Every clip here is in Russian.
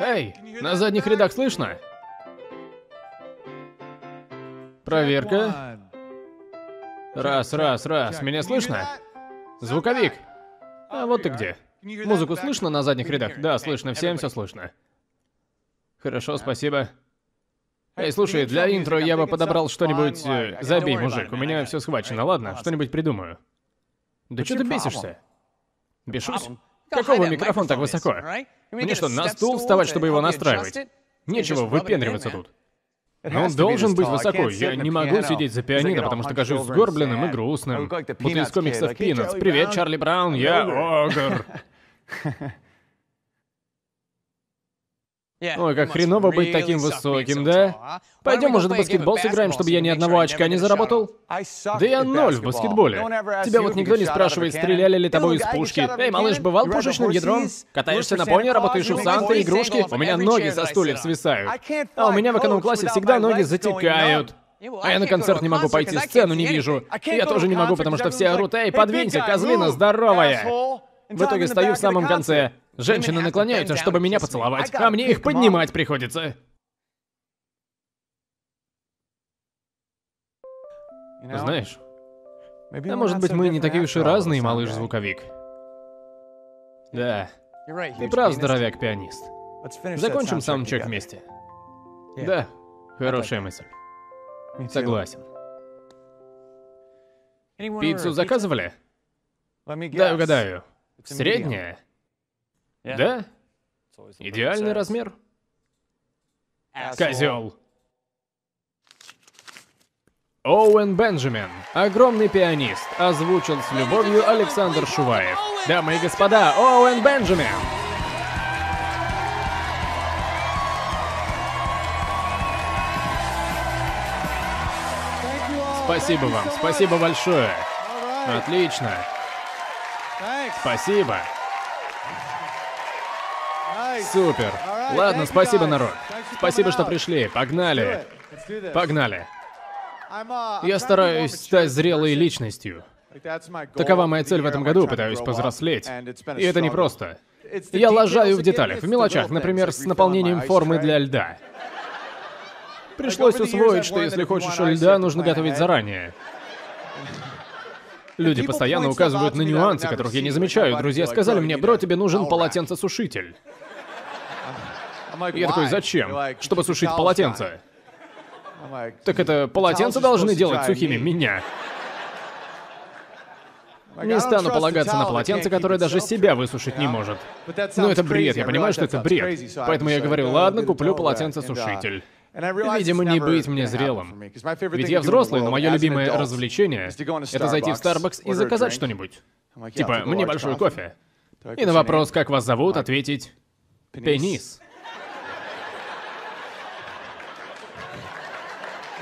Эй, на задних рядах слышно? Проверка. Раз, раз, раз. Меня слышно? Звуковик. А вот ты где. Музыку слышно на задних рядах? Да, слышно, всем все слышно. Хорошо, спасибо. Эй, слушай, для интро я бы подобрал что-нибудь... э, забей, мужик, у меня все схвачено, ладно? Что-нибудь придумаю. Да что ты бесишься? Бешусь? Какого микрофон так высоко? Мне что, на стул вставать, чтобы его настраивать? Нечего выпендриваться тут. Но он должен быть высоко. Я не могу сидеть за пианино, потому что кажусь сгорбленным и грустным. Будто из комиксов Пинатс. Привет, Чарли Браун, я Огр. Ой, как хреново быть таким высоким, да? Пойдем, может, в баскетбол сыграем, чтобы я ни одного очка не заработал? Да я ноль в баскетболе. Тебя вот никто не спрашивает, стреляли ли тобой из пушки. Эй, малыш, бывал пушечным ядром? Катаешься на пони, работаешь у Санты, игрушки? У меня ноги со стульев свисают. А у меня в эконом-классе всегда ноги затекают. А я на концерт не могу пойти, сцену не вижу. Я тоже не могу, потому что все орут, эй, подвинься, козлина здоровая. В итоге стою в самом конце. Женщины наклоняются, чтобы меня поцеловать, а мне их поднимать приходится. Знаешь, а может быть мы не такие уж и разные, малыш-звуковик. Да, ты прав, здоровяк-пианист. Закончим саундчек вместе. Да, хорошая мысль. Согласен. Пиццу заказывали? Дай угадаю. Средняя? Да? Идеальный размер? Козел. Оуэн Бенджамин, огромный пианист, озвучил с любовью Александр Шуваев. Дамы и господа, Оуэн Бенджамин! Спасибо вам, спасибо большое. Отлично. Спасибо. Супер. Ладно, спасибо, народ. Спасибо, что пришли. Погнали. Погнали. Я стараюсь стать зрелой личностью. Такова моя цель в этом году, пытаюсь повзрослеть. И это непросто. Я лажаю в деталях, в мелочах, например, с наполнением формы для льда. Пришлось усвоить, что если хочешь льда, нужно готовить заранее. Люди постоянно указывают на нюансы, которых я не замечаю. Друзья сказали мне, бро, тебе нужен полотенцесушитель. Я такой, зачем? Чтобы сушить полотенце. Так это полотенца должны делать сухими меня. Не стану полагаться на полотенце, которое даже себя высушить не может. Но это бред, я понимаю, что это бред. Поэтому я говорю, ладно, куплю полотенцесушитель. Видимо, не быть мне зрелым. Ведь я взрослый, но мое любимое развлечение — это зайти в Starbucks и заказать что-нибудь. Типа, мне большой кофе. И на вопрос, как вас зовут, ответить «Пенис».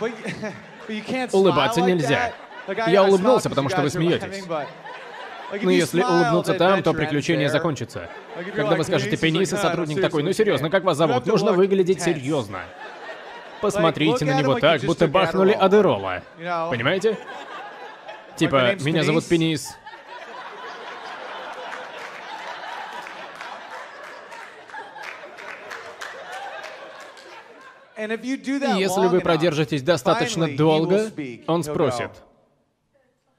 Улыбаться нельзя. Я улыбнулся, потому что вы смеетесь. Но если улыбнуться там, то приключение закончится. Когда вы скажете «пенис», и сотрудник такой, ну серьезно, как вас зовут? Нужно выглядеть серьезно. Посмотрите на него так, будто бахнули Адерола. Понимаете? Типа, меня зовут Пенис. И если вы продержитесь достаточно долго, он спросит,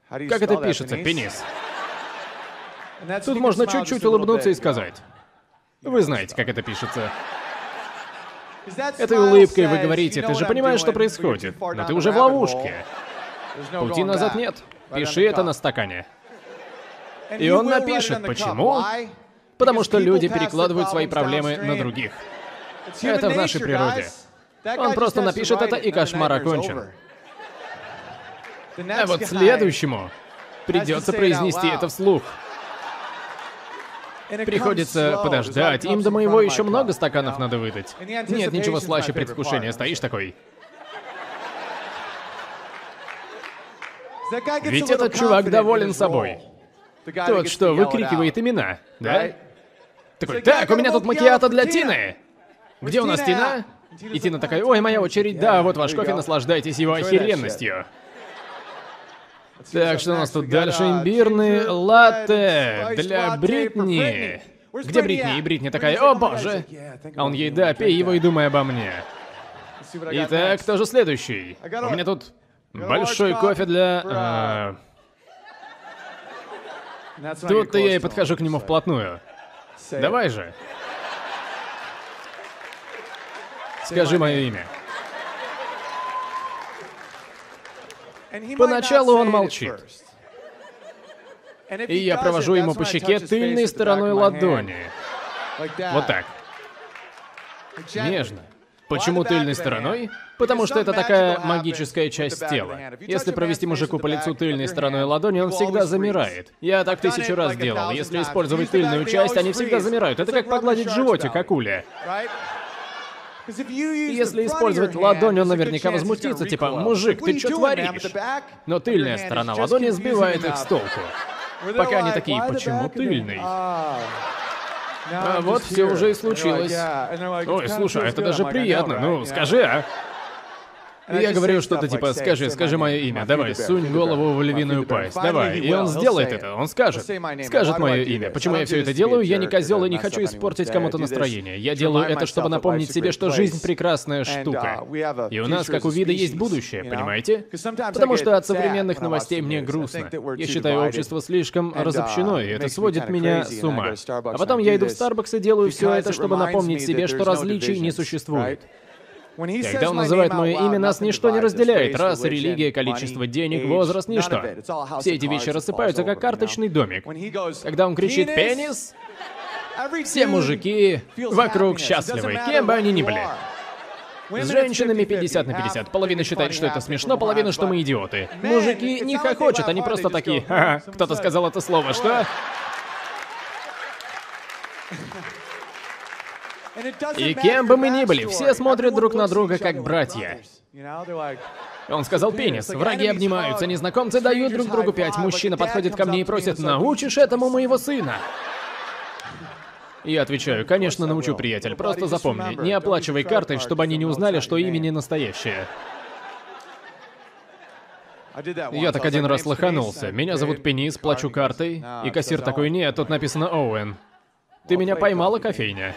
как это пишется, пенис? Тут можно чуть-чуть улыбнуться и сказать, вы знаете, как это пишется. Этой улыбкой вы говорите, ты же понимаешь, что происходит, но ты уже в ловушке. Пути назад нет. Пиши это на стакане. И он напишет, почему? Потому что люди перекладывают свои проблемы на других. Это в нашей природе. Он просто напишет это, и кошмар окончен. А вот следующему придется произнести это вслух. Приходится подождать, им до моего еще много стаканов надо выдать. Нет ничего слаще предвкушения, стоишь такой. Ведь этот чувак доволен собой. Тот, что выкрикивает имена, да? Такой, так, у меня тут макиато для Тины! Где у нас Тина? И Тина такая, ой, моя очередь, да, вот ваш кофе, наслаждайтесь его охеренностью. Так, что у нас тут дальше? Имбирный латте для Бритни. Где Бритни? И Бритни такая, о боже! А он ей, да, пей его и думай обо мне. Итак, кто же следующий? У меня тут большой кофе для... а, Тут-то я и подхожу к нему вплотную. Давай же. Скажи мое имя. Поначалу он молчит. И я провожу ему по щеке тыльной стороной ладони. Вот так. Нежно. Почему тыльной стороной? Потому что это такая магическая часть тела. Если провести мужику по лицу тыльной стороной ладони, он всегда замирает. Я так тысячу раз делал. Если использовать тыльную часть, они всегда замирают. Это как погладить животик акуле. Если использовать ладонь, он наверняка возмутится, типа, «Мужик, ты что творишь?» Но тыльная сторона ладони сбивает их с толку. Пока они такие, почему тыльный? А вот все уже и случилось. Ой, слушай, а это даже приятно. Ну, скажи, а? Я говорю что-то типа, скажи, скажи мое имя, давай, сунь голову в львиную пасть, давай. И он сделает это, он скажет. Скажет мое имя. Почему я все это делаю? Я не козел и не хочу испортить кому-то настроение. Я делаю это, чтобы напомнить себе, что жизнь прекрасная штука. И у нас, как у вида, есть будущее, понимаете? Потому что от современных новостей мне грустно. Я считаю общество слишком разобщено, и это сводит меня с ума. А потом я иду в Starbucks и делаю все это, чтобы напомнить себе, что различий не существует. Когда он называет мое имя, нас ничто не разделяет. Раса, религия, количество денег, возраст, ничто. Все эти вещи рассыпаются, как карточный домик. Когда он кричит «Пенис!», все мужики вокруг счастливы, кем бы они ни были. С женщинами 50 на 50. Половина считает, что это смешно, половина, что мы идиоты. Мужики не хохочут, они просто такие, ха кто-то сказал это слово, что? И кем бы мы ни были, все смотрят друг на друга как братья. Он сказал пенис. Враги обнимаются, незнакомцы дают друг другу пять. Мужчина подходит ко мне и просит, научишь этому моего сына? Я отвечаю, конечно, научу, приятель. Просто запомни, не оплачивай картой, чтобы они не узнали, что имя не настоящее. Я так один раз лоханулся. Меня зовут Пенис, плачу картой. И кассир такой, нет, тут написано Оуэн. Ты меня поймала, кофейня?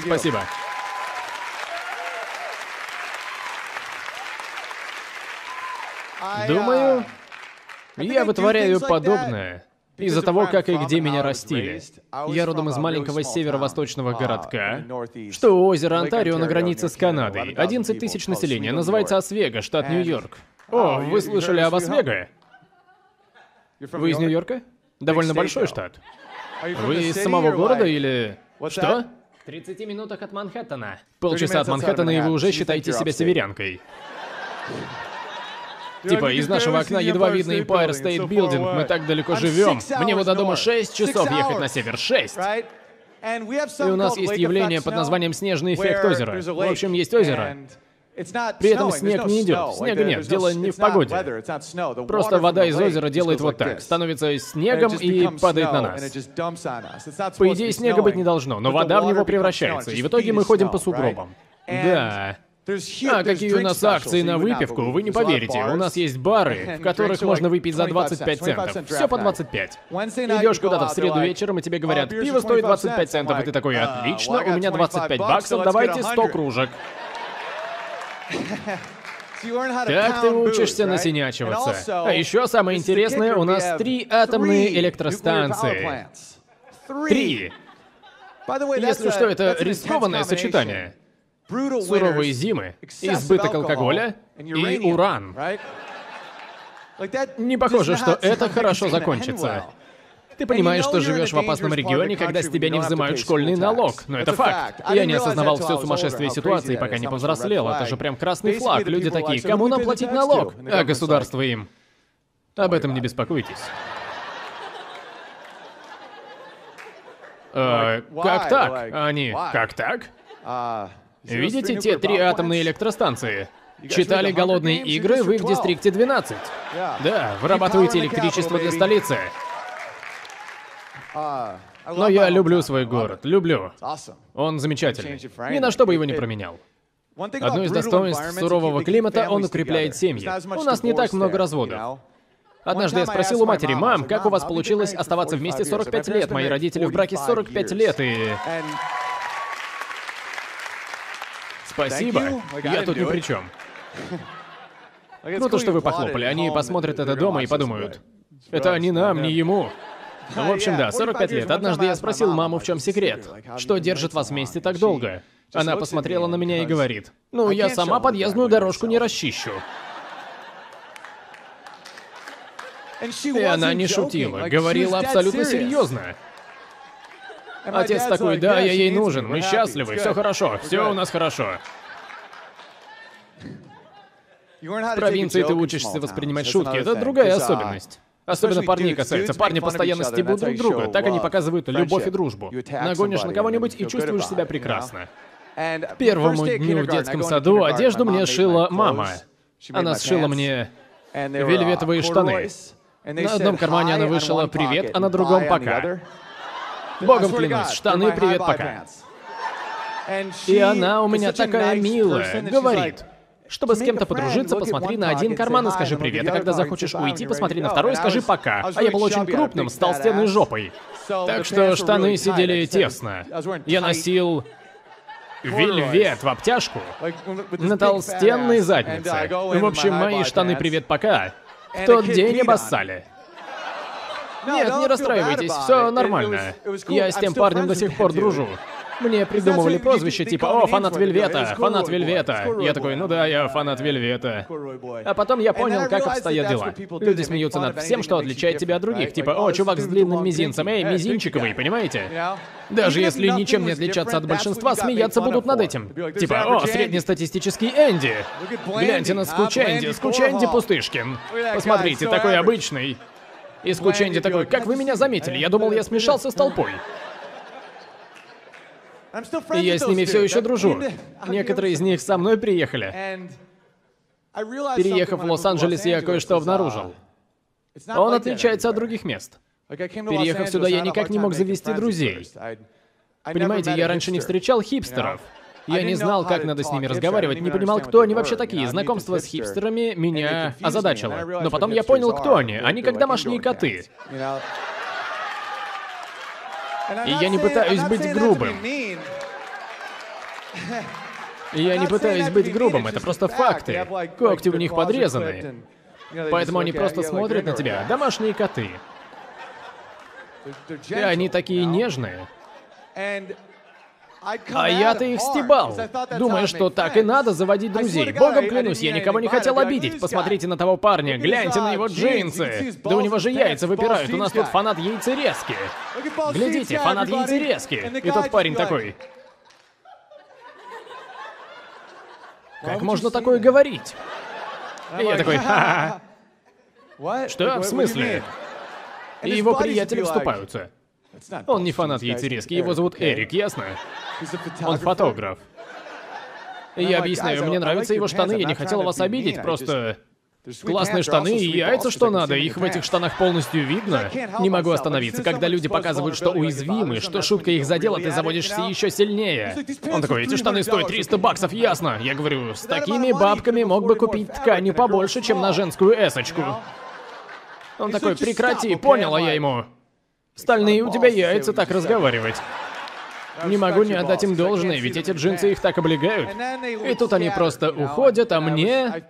Спасибо. Думаю, я вытворяю подобное из-за того, как и где меня растили. Я родом из маленького северо-восточного городка, что у озера Онтарио на границе с Канадой. 11 тысяч населения, называется Освега, штат Нью-Йорк. О, вы слышали об Освега? Вы из Нью-Йорка? Довольно большой штат. Вы из самого города или... Что? В 30 минутах от Манхэттена. Полчаса от Манхэттена, и вы уже считаете себя северянкой. Типа, из нашего окна едва видно Empire State Building, мы так далеко живем. Мне вот до дома 6 часов ехать на север, 6. И у нас есть явление под названием снежный эффект озера. В общем, есть озеро, при этом снег не идет. Снега нет, дело не в погоде. Просто вода из озера делает вот так. Становится снегом и падает на нас. По идее, снега быть не должно, но вода в него превращается, и в итоге мы ходим по сугробам. Да. А какие у нас акции на выпивку, вы не поверите. У нас есть бары, в которых можно выпить за 25 центов. Все по 25. Идешь куда-то в среду вечером, и тебе говорят, пиво стоит 25 центов, и ты такой, отлично, у меня 25 баксов, давайте 100 кружек. Как ты учишься насинячиваться? А еще самое интересное, у нас три атомные электростанции. Три! Если что, это рискованное сочетание. Суровые зимы, избыток алкоголя и уран. Не похоже, что это хорошо закончится. Ты понимаешь, что живешь в опасном регионе, когда с тебя не взимают школьный налог. Но это факт. Я не осознавал все сумасшествие ситуации, пока не повзрослел. Это же прям красный флаг. Люди такие, кому нам платить налог? А государство им. Об этом не беспокойтесь. Э, как так? Они, как так? Видите те три атомные электростанции? Читали «Голодные игры» в их Дистрикте 12? Да, вырабатываете электричество для столицы. Но я люблю свой город, люблю. Он замечательный. Ни на что бы его не променял. Одно из достоинств сурового климата — он укрепляет семьи. У нас не так много разводов. Однажды я спросил у матери, «Мам, как у вас получилось оставаться вместе 45 лет? Мои родители в браке 45 лет, и...» Спасибо, я тут ни при чем. Круто, что вы похлопали. Они посмотрят это дома и подумают, это не нам, не ему. В общем, да, 45 лет. Однажды я спросил маму, в чем секрет. Что держит вас вместе так долго? Она посмотрела на меня и говорит, ну, я сама подъездную дорожку не расчищу. И она не шутила, говорила абсолютно серьезно. Отец такой, да, я ей нужен, мы счастливы, все хорошо, все у нас хорошо. В провинции ты учишься воспринимать шутки, это другая особенность. Особенно парни касается. Парни постоянно стебут друг друга. Так они показывают любовь и дружбу. Нагонишь на кого-нибудь и чувствуешь себя прекрасно. Первому дню в детском саду одежду мне шила мама. Она сшила мне вельветовые штаны. На одном кармане она вышила «Привет», а на другом «Пока». Богом клянусь, штаны «Привет, пока». И она у меня такая милая, говорит, чтобы с кем-то подружиться, посмотри на один карман и скажи привет, а когда захочешь уйти, посмотри на второй и скажи пока. А я был очень крупным, с толстенной жопой. Так что штаны сидели тесно. Я носил вельвет в обтяжку на толстенной заднице. В общем, мои штаны «Привет, пока» в тот день обоссали. Нет, не расстраивайтесь, все нормально. Я с тем парнем до сих пор дружу. Мне придумывали прозвище типа «О, фанат Вельвета, фанат Вельвета». Я такой, ну да, я фанат Вельвета. А потом я понял, как обстоят дела. Люди смеются над всем, что отличает тебя от других. Типа «О, чувак с длинным мизинцем, эй, мизинчиковый, понимаете?» Даже если ничем не отличаться от большинства, смеяться будут над этим. Типа «О, среднестатистический Энди». Гляньте на Скученди, Скученди Пустышкин. Посмотрите, такой обычный. И Скученди такой, как вы меня заметили? Я думал, я смешался с толпой. И я с ними все еще дружу. Некоторые из них со мной приехали. Переехав в Лос-Анджелес, я кое-что обнаружил. Он отличается от других мест. Переехав сюда, я никак не мог завести друзей. Понимаете, я раньше не встречал хипстеров. Я не знал, как надо с ними разговаривать, не понимал, кто они вообще такие. Знакомство с хипстерами меня озадачило. Но потом я понял, кто они. Они как домашние коты. И я не пытаюсь быть грубым. Я не пытаюсь быть грубым, это просто факты. Когти у них подрезаны. Поэтому они просто смотрят на тебя. Домашние коты. И они такие нежные. А я-то их стебал, думая, что так и надо заводить друзей. Богом клянусь, я никого не хотел обидеть. Посмотрите на того парня, гляньте на его джинсы. Да у него же яйца выпирают, у нас тут фанат яйцерезки. Глядите, фанат яйцерезки. И тот парень такой... Как можно такое говорить? И я такой, Что? В смысле? И его приятели вступаются. Он не фанат яйцерезки, его зовут Эрик, ясно? Он фотограф. я объясняю, мне нравятся его штаны, я не хотел вас обидеть, просто... Классные штаны и яйца, что надо, их в этих штанах полностью видно. Не могу остановиться. Когда люди показывают, что уязвимы, что шутка их задела, ты заводишься еще сильнее. Он такой, эти штаны стоят 300 баксов, ясно? Я говорю, с такими бабками мог бы купить ткани побольше, чем на женскую эсочку. Он такой, прекрати, понял, а я ему... Стальные у тебя яйца так разговаривать. Не могу не отдать им должное, ведь эти джинсы их так облегают. И тут они просто уходят, а мне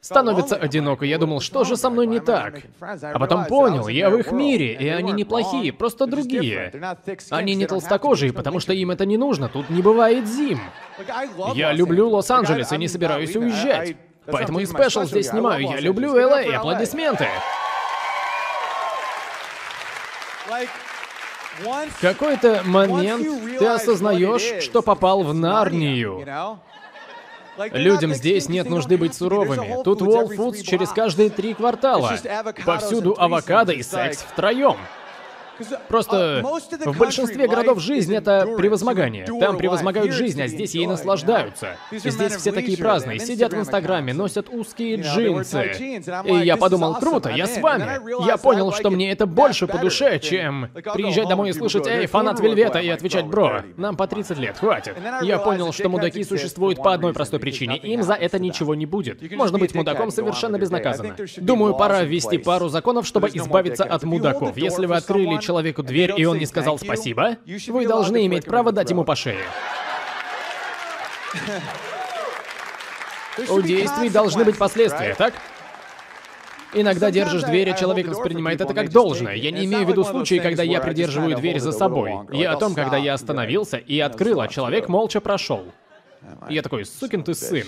становится одиноко. Я думал, что же со мной не так? А потом понял, я в их мире, и они неплохие, просто другие. Они не толстокожие, потому что им это не нужно, тут не бывает зим. Я люблю Лос-Анджелес и не собираюсь уезжать. Поэтому и спешл здесь снимаю. Я люблю LA. Аплодисменты. В какой-то момент ты осознаешь, что попал в Нарнию. Людям здесь нет нужды быть суровыми. Тут Wall Foods через каждые три квартала. Повсюду авокадо и секс втроем. Просто в большинстве городов жизнь — это превозмогание. Там превозмогают жизнь, а здесь ей наслаждаются. Здесь все такие праздные, сидят в Инстаграме, носят узкие джинсы. И я подумал, круто, я с вами. Я понял, что мне это больше по душе, чем приезжать домой и слышать, эй, фанат Вельвета, и отвечать, бро, нам по 30 лет, хватит. Я понял, что мудаки существуют по одной простой причине. Им за это ничего не будет. Можно быть мудаком совершенно безнаказанно. Думаю, пора ввести пару законов, чтобы избавиться от мудаков. Если вы открыли человеку дверь, и он не сказал спасибо, вы должны иметь право дать ему по шее. У действий должны быть последствия, так? Иногда держишь дверь, а человек воспринимает это как должное. Я не имею в виду случаи, когда я придерживаю дверь за собой. Я о том, когда я остановился и открыл, а человек молча прошел. Я такой, сукин ты сын.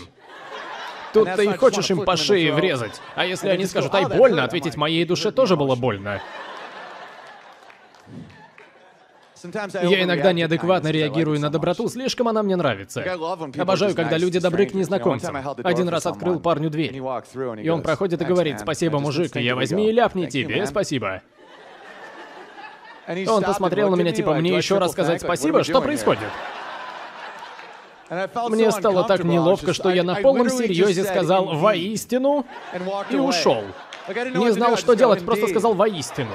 Тут ты и хочешь им по шее врезать. А если они скажут, ай, больно, ответить моей душе тоже было больно. Я иногда неадекватно реагирую на доброту, слишком она мне нравится. Обожаю, когда люди добры к незнакомцам. Один раз открыл парню дверь, и он проходит и говорит, «Спасибо, мужик, я возьми и ляпни тебе, спасибо». Он посмотрел на меня, типа, «Мне еще раз сказать спасибо? Что происходит?» Мне стало так неловко, что я на полном серьезе сказал «воистину» и ушел. Не знал, что делать, просто сказал «воистину».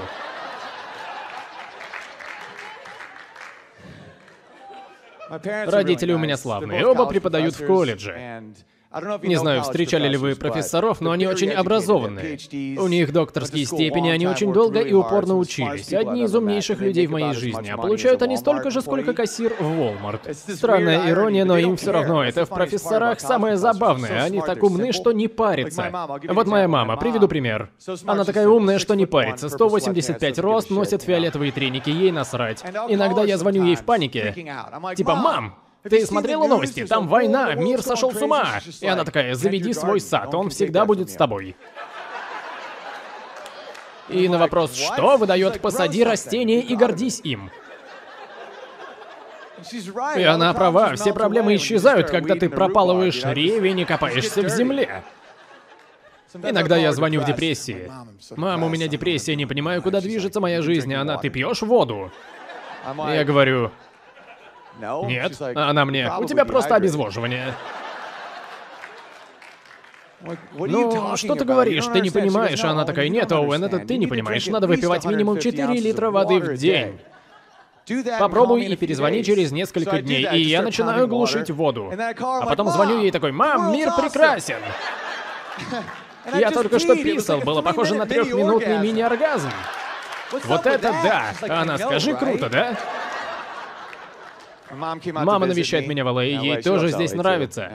Родители у меня славные, оба преподают в колледже. Не знаю, встречали ли вы профессоров, но они очень образованные. У них докторские степени, они очень долго и упорно учились. Одни из умнейших людей в моей жизни, а получают они столько же, сколько кассир в Walmart. Странная ирония, но им все равно. Это в профессорах самое забавное. Они так умны, что не парятся. Вот моя мама, приведу пример. Она такая умная, что не парится. 185 рост, носит фиолетовые треники, ей насрать. Иногда я звоню ей в панике. Типа, мам, ты смотрела новости? Там война, мир сошел с ума. И она такая, заведи свой сад, он всегда будет с тобой. И на вопрос «что?» выдает «посади растение и гордись им». И она права, все проблемы исчезают, когда ты пропалываешь ревень и копаешься в земле. Иногда я звоню в депрессии. «Мам, у меня депрессия, не понимаю, куда движется моя жизнь, а она, ты пьешь воду?» Я говорю, нет, она мне, у тебя просто обезвоживание. Ну, что ты говоришь? Ты не понимаешь, а она такая, нет, Оуэн, это ты не понимаешь. Надо выпивать минимум 4 литра воды в день. Попробуй и перезвони через несколько дней, и я начинаю глушить воду. А потом звоню ей такой, «Мам, мир прекрасен!» Я только что писал, было похоже на трехминутный мини-оргазм. Вот это да! Она, скажи, круто, да? Мама навещает меня в Л.А., и ей тоже здесь нравится.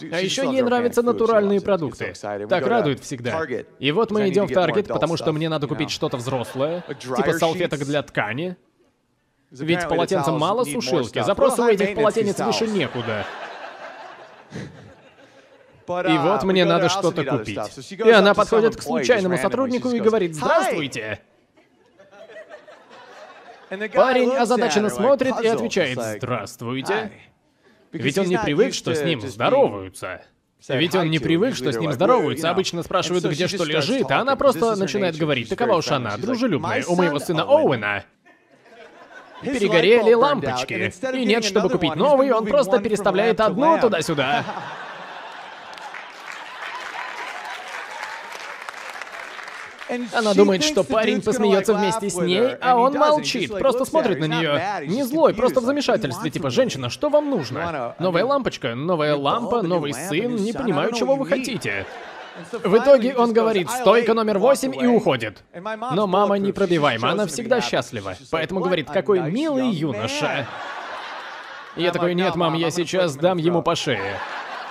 Uh, а еще ей нравятся натуральные продукты. Так радует всегда. И вот мы идем в Таргет, потому что мне надо купить что-то взрослое, типа салфеток для ткани. Ведь полотенцем мало сушилки, запросы у этих полотенец выше некуда. И uh, вот мне надо что-то купить. И она подходит к случайному сотруднику и говорит «Здравствуйте!» Парень озадаченно смотрит и отвечает «Здравствуйте». Ведь он не привык, что с ним здороваются. Ведь он не привык, что с ним здороваются. Обычно спрашивают, где что лежит, а она просто начинает говорить. Такова уж она, дружелюбная. У моего сына Оуэна перегорели лампочки. И нет, чтобы купить новый, он просто переставляет одну туда-сюда. Она думает, что парень посмеется вместе с ней, а он молчит, просто смотрит на нее. Не злой, просто в замешательстве, типа, женщина, что вам нужно? Новая лампочка, новая лампа, новый сын, не понимаю, чего вы хотите. В итоге он говорит «стойка номер восемь» и уходит. Но мама непробиваема, она всегда счастлива. Поэтому говорит «какой милый юноша». Я такой «нет, мам, я сейчас дам ему по шее».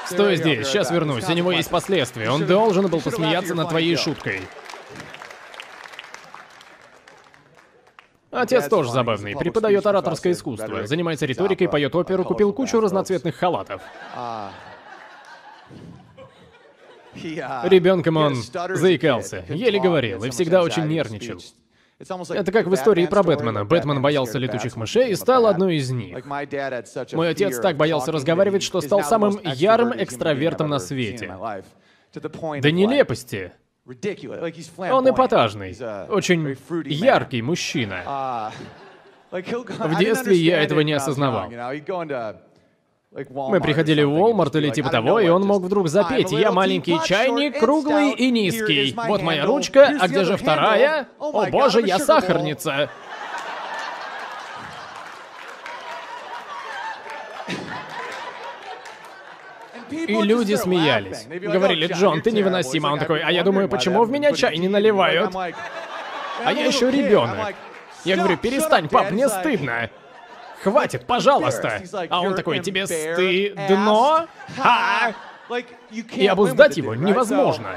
Стой здесь, сейчас вернусь, у него есть последствия. Он должен был посмеяться над твоей шуткой. Отец тоже забавный, преподает ораторское искусство, занимается риторикой, поет оперу, купил кучу разноцветных халатов. Ребенком он заикался, еле говорил и всегда очень нервничал. Это как в истории про Бэтмена. Бэтмен боялся летучих мышей и стал одной из них. Мой отец так боялся разговаривать, что стал самым ярым экстравертом на свете. До нелепости. Он эпатажный, очень яркий мужчина. В детстве я этого не осознавал. Мы приходили в Walmart или типа того, и он мог вдруг запеть «Я маленький чайник, круглый и низкий. Вот моя ручка, а где же вторая? О боже, я сахарница!» И люди смеялись. Говорили, Джон, ты невыносим. А он такой, а я думаю, почему в меня чай не наливают? А я еще ребенок. Я говорю, перестань, пап, мне стыдно. Хватит, пожалуйста. А он такой, тебе стыдно? Ха! И обуздать его невозможно.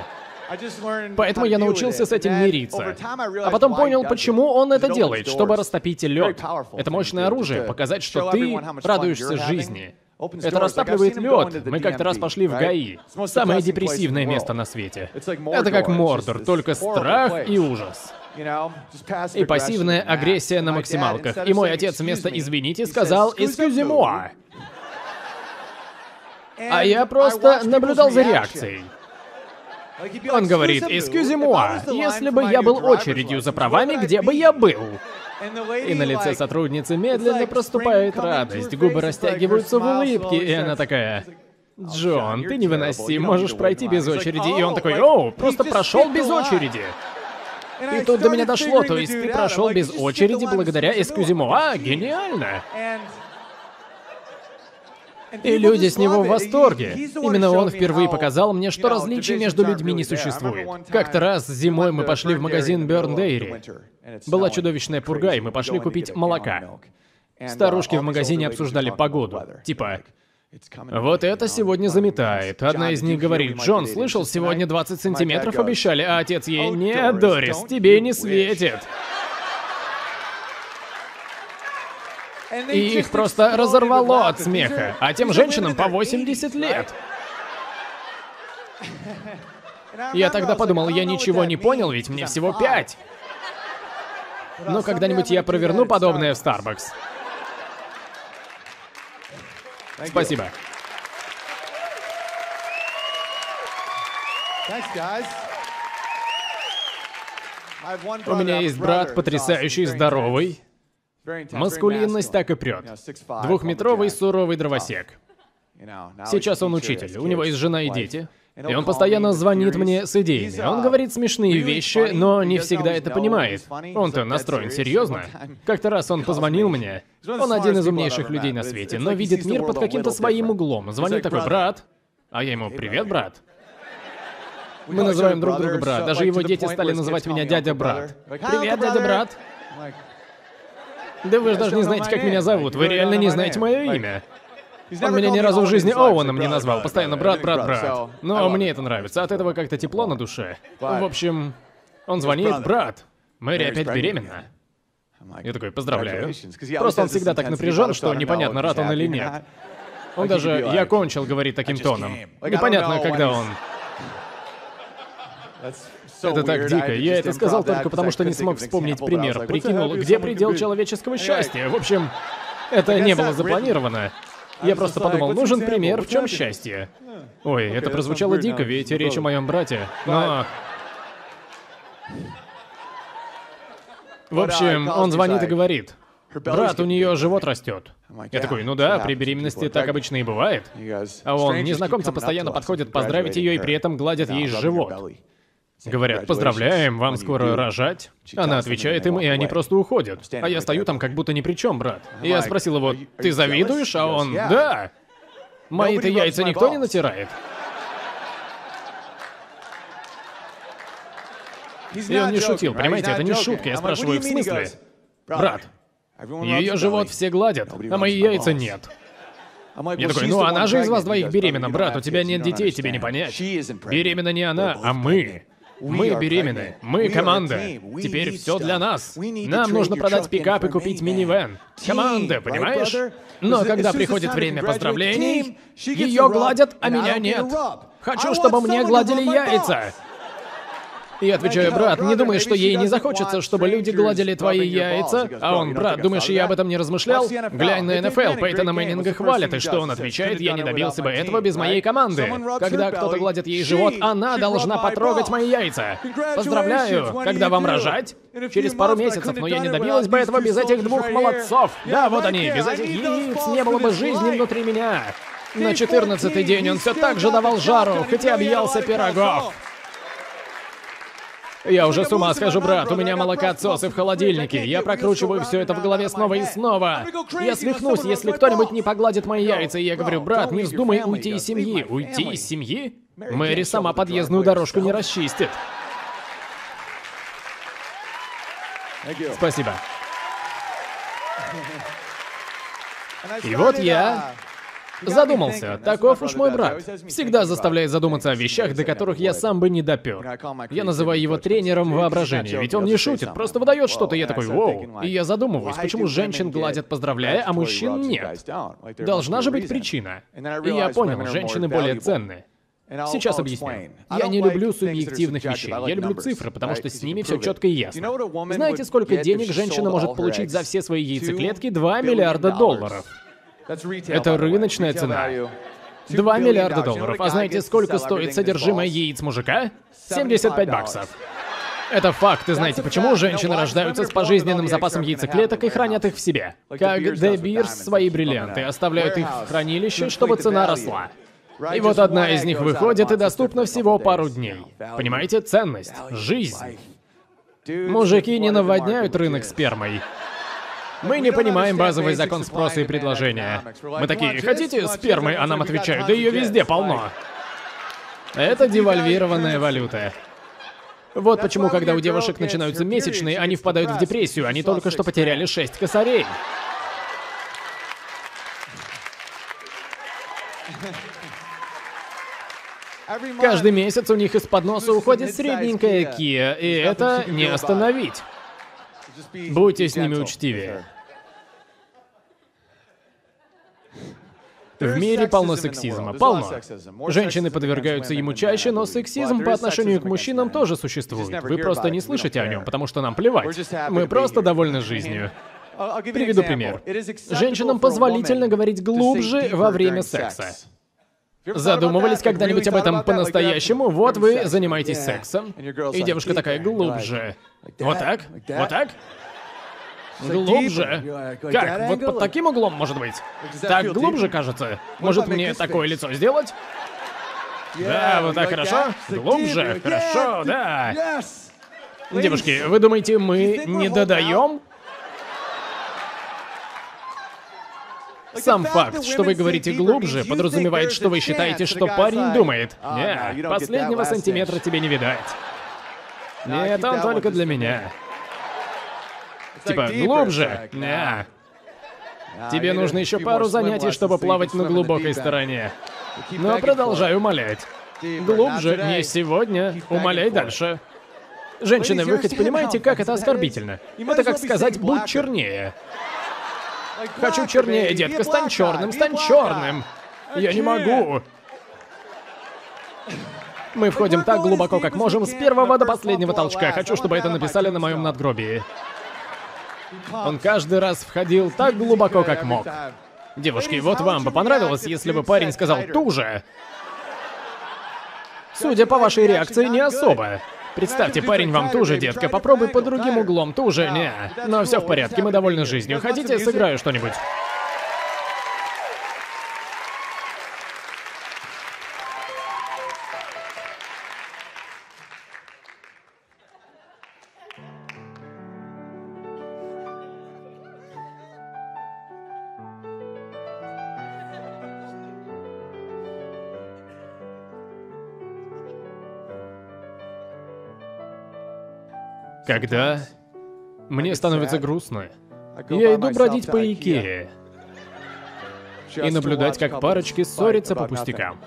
Поэтому я научился с этим мириться. А потом понял, почему он это делает, чтобы растопить лед. Это мощное оружие, показать, что ты радуешься жизни. Это растапливает лед. Мы как-то раз пошли в ГАИ. Самое депрессивное место на свете. Это как Мордор, только страх и ужас. И пассивная агрессия на максималках. И мой отец вместо «извините» сказал «excuse moi». А я просто наблюдал за реакцией. Он говорит, «excuse moi, если бы я был очередью за правами, где бы я был?» И на лице сотрудницы медленно проступает радость, губы растягиваются в улыбке, и она такая... «Джон, ты невыносим, можешь пройти без очереди». И он такой, «Оу, просто прошел без очереди». И тут до меня дошло, то есть ты прошел без очереди благодаря эскюзиму. А, гениально! И люди с него в восторге. Именно он впервые показал мне, что различий между людьми не существует. Как-то раз зимой мы пошли в магазин Burn Dairy. Была чудовищная пурга, и мы пошли купить молока. Старушки в магазине обсуждали погоду. Типа, вот это сегодня заметает. Одна из них говорит, Джон, слышал, сегодня 20 сантиметров обещали, а отец ей, нет, Дорис, тебе не светит. И их просто разорвало от смеха. А тем женщинам по 80 лет. Я тогда подумал, я ничего не понял, ведь мне всего пять. Но когда-нибудь я проверну подобное в Starbucks. Спасибо. У меня есть брат потрясающий, здоровый. Маскулинность так и прет. Двухметровый суровый дровосек. Сейчас он учитель, у него есть жена и дети. И он постоянно звонит мне с идеями. Он говорит смешные вещи, но не всегда это понимает. Он-то настроен серьезно. Как-то раз он позвонил мне. Он один из умнейших людей на свете, но видит мир под каким-то своим углом. Звонит такой, брат. А я ему, привет, брат. Мы называем друг друга брат. Даже его дети стали называть меня дядя-брат. Привет, дядя-брат. Да вы же даже не знаете, как меня зовут. Вы реально не знаете мое имя. Он меня ни разу в жизни Оуэном не назвал. Постоянно брат, брат, брат. Но мне это нравится. От этого как-то тепло на душе. В общем, он звонит, брат, Мэри опять беременна. Я такой, поздравляю. Просто он всегда так напряжен, что непонятно, рад он или нет. Он даже «я кончил» говорит таким тоном. Непонятно, когда он... Это так дико. Я это сказал только потому, что не смог вспомнить пример. Прикинул, где предел человеческого счастья. В общем, это не было запланировано. Я просто подумал, нужен пример, в чем счастье. Ой, это прозвучало дико, ведь речь о моем брате. Но... В общем, он звонит и говорит, брат, у нее живот растет. Я такой, ну да, при беременности так обычно и бывает. А он, незнакомцы постоянно подходят поздравить ее и при этом гладят ей живот. Говорят, поздравляем, вам скоро рожать. Она отвечает им, и они просто уходят. А я стою там как будто ни при чем, брат. И я спросил его, ты завидуешь? А он, да. Мои-то яйца никто не натирает. И он не шутил, понимаете, это не шутка. Я спрашиваю, в смысле? Брат, ее живот все гладят, а мои яйца нет. Я такой, ну она же из вас двоих беременна, брат, у тебя нет детей, тебе не понять. Беременна не она, а мы. Мы беременны. Мы команда. Теперь все для нас. Нам нужно продать пикап и купить минивэн. Команда, понимаешь? Но когда приходит время поздравлений, ее гладят, а меня нет. Хочу, чтобы мне гладили яйца. Я отвечаю, брат, не думаешь, что ей не захочется, чтобы люди гладили твои яйца? А он, брат, думаешь, я об этом не размышлял? Глянь на НФЛ, Пейтона Мэннинга хвалят, и что он отвечает? Я не добился бы этого без моей команды. Когда кто-то гладит ей живот, она должна потрогать мои яйца. Поздравляю, когда вам рожать? Через пару месяцев, но я не добилась бы этого без этих двух молодцов. Да, вот они, без этих яиц не было бы жизни внутри меня. На четырнадцатый день он все так же давал жару, хотя объелся пирогов. Я уже с ума схожу, брат. У меня молокоотсосы в холодильнике. Я прокручиваю все это в голове снова и снова. Я свихнусь, если кто-нибудь не погладит мои яйца. И я говорю, брат, не вздумай уйти из семьи. Уйти из семьи? Мэри сама подъездную дорожку не расчистит. Спасибо. И вот я Задумался, таков уж мой брат. Всегда заставляет задуматься о вещах, до которых я сам бы не допер. Я называю его тренером воображения, ведь он не шутит, просто выдает что-то, я такой, воу. И я задумываюсь, почему женщин гладят поздравляя, а мужчин нет. Должна же быть причина. И я понял, женщины более ценны. Сейчас объясню. Я не люблю субъективных вещей. Я люблю цифры, потому что с ними все четко и ясно. Знаете, сколько денег женщина может получить за все свои яйцеклетки? 2 миллиарда долларов. Это рыночная цена. 2 миллиарда долларов. А знаете, сколько стоит содержимое яиц мужика? 75 баксов. Это факт, и знаете почему? Женщины рождаются с пожизненным запасом яйцеклеток и хранят их в себе. Как Де Бирс свои бриллианты, оставляют их в хранилище, чтобы цена росла. И вот одна из них выходит и доступна всего пару дней. Понимаете? Ценность. Жизнь. Мужики не наводняют рынок спермой. Мы не понимаем базовый закон спроса и предложения. Мы такие, хотите спермы? А нам отвечают, да ее везде полно. Это девальвированная валюта. Вот почему, когда у девушек начинаются месячные, они впадают в депрессию, они только что потеряли 6 косарей. Каждый месяц у них из-под носа уходит средненькая Kia, и это не остановить. Будьте с ними учтивее. В мире полно сексизма, полно. Женщины подвергаются ему чаще, но сексизм по отношению к мужчинам тоже существует. Вы просто не слышите о нем, потому что нам плевать. Мы просто довольны жизнью. Приведу пример. Женщинам позволительно говорить глубже во время секса. Задумывались когда-нибудь об этом по-настоящему? Вот вы занимаетесь сексом, и девушка такая глубже. Вот так? Вот так? Глубже? Как? Вот под таким углом, может быть? Так глубже, кажется? Может мне такое лицо сделать? Да, вот так хорошо? Глубже, хорошо, да. Девушки, вы думаете, мы не додаем? Сам факт, что вы говорите глубже, подразумевает, что вы считаете, что парень думает. Не, последнего сантиметра тебе не видать. Нет, он только для меня. Типа, глубже? Не. Тебе нужно еще пару занятий, чтобы плавать на глубокой стороне. Но продолжай умолять. Глубже, не сегодня. Умоляй дальше. Женщины, вы хоть понимаете, как это оскорбительно? Это как сказать «будь чернее». Хочу чернее, детка, стань черным, стань черным. Я не могу. Мы входим так глубоко, как можем, с первого до последнего толчка. Хочу, чтобы это написали на моем надгробии. Он каждый раз входил так глубоко, как мог. Девушки, вот вам бы понравилось, если бы парень сказал «туже». Судя по вашей реакции, не особо. Представьте, парень вам туже, детка, попробуй по другим углом, туже, не. Но все в порядке, мы довольны жизнью. Хотите, сыграю что-нибудь? Когда мне становится грустно, я иду бродить по Икее и наблюдать, как парочки ссорятся по пустякам.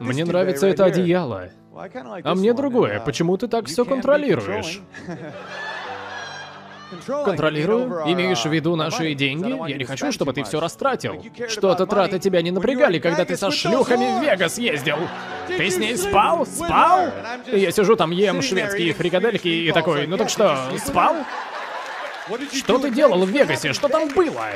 Мне нравится это одеяло. А мне другое. Почему ты так все контролируешь? Контролирую? Имеешь в виду наши деньги? Я не хочу, чтобы ты все растратил. Что-то траты тебя не напрягали, когда ты со шлюхами в Вегас ездил. Ты с ней спал? Спал? Я сижу там, ем шведские фрикадельки и такой, ну так что, спал? Что ты делал в Вегасе? Что там было?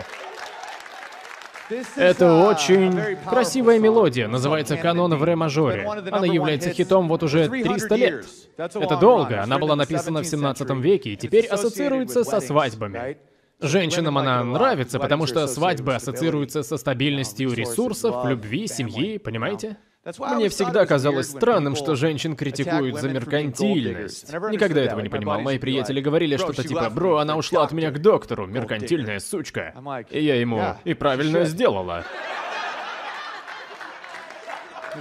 Это очень красивая мелодия, называется «Канон в ре-мажоре». Она является хитом вот уже 300 лет. Это долго, она была написана в 17 веке и теперь ассоциируется со свадьбами. Женщинам она нравится, потому что свадьбы ассоциируются со стабильностью ресурсов, любви, семьи, понимаете? Мне всегда казалось странным, что женщин критикуют за меркантильность. Никогда этого не понимал. Мои приятели говорили что-то типа, «Бро, она ушла от меня к доктору, меркантильная сучка». И я ему, «И правильно сделала».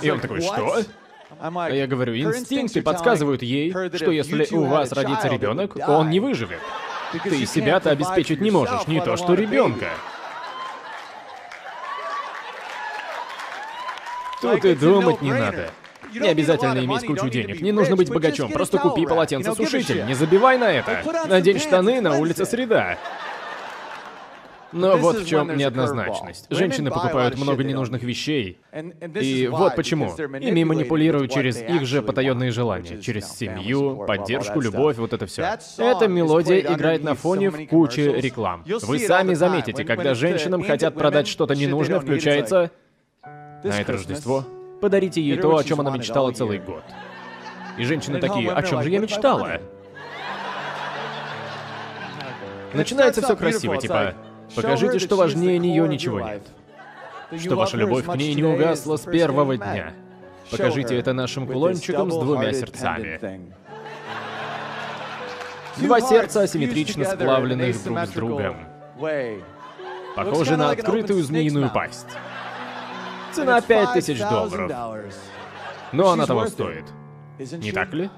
И он такой, «Что?» А я говорю, инстинкты подсказывают ей, что если у вас родится ребенок, он не выживет. Ты себя-то обеспечить не можешь, не то что ребенка. Тут и думать не надо. Не обязательно иметь кучу денег, не нужно быть богачом, просто купи полотенцесушитель, не забивай на это. Надень штаны, на улице среда. Но вот в чем неоднозначность. Женщины покупают много ненужных вещей. И вот почему. Ими манипулируют через их же потаенные желания. Через семью, поддержку, любовь, вот это все. Эта мелодия играет на фоне в куче реклам. Вы сами заметите, когда женщинам хотят продать что-то ненужное, включается на это Рождество подарите ей то, о чем она мечтала целый год. И женщины такие, о чем же я мечтала? Начинается все красиво, типа, покажите, что важнее нее ничего нет. Что ваша любовь к ней не угасла с первого дня. Покажите это нашим кулончикам с двумя сердцами. Два сердца асимметрично сплавленных друг с другом. Похоже на открытую змеиную пасть. Цена 5000 долларов. Но она того стоит. Не так ли?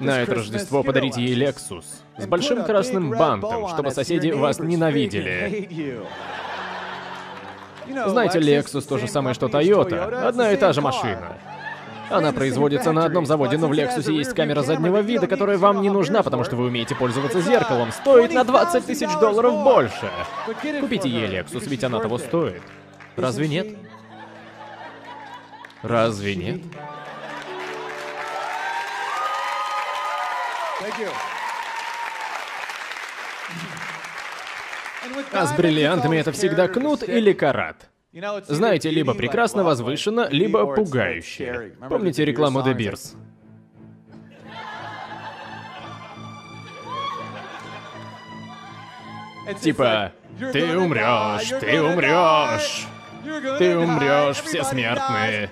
На это Рождество подарите ей Lexus с большим красным бантом, чтобы соседи вас ненавидели. Знаете, Lexus то же самое, что Toyota. Одна и та же машина. Она производится на одном заводе, но в Lexus есть камера заднего вида, которая вам не нужна, потому что вы умеете пользоваться зеркалом. Стоит на 20 тысяч долларов больше. Купите ей Lexus, ведь она того стоит. Разве нет? Разве нет? А с бриллиантами это всегда кнут или карат. Знаете, либо прекрасно возвышенно, либо пугающе. Помните рекламу The Beers? Типа, ты умрешь, ты умрешь. Ты умрешь, все смертные.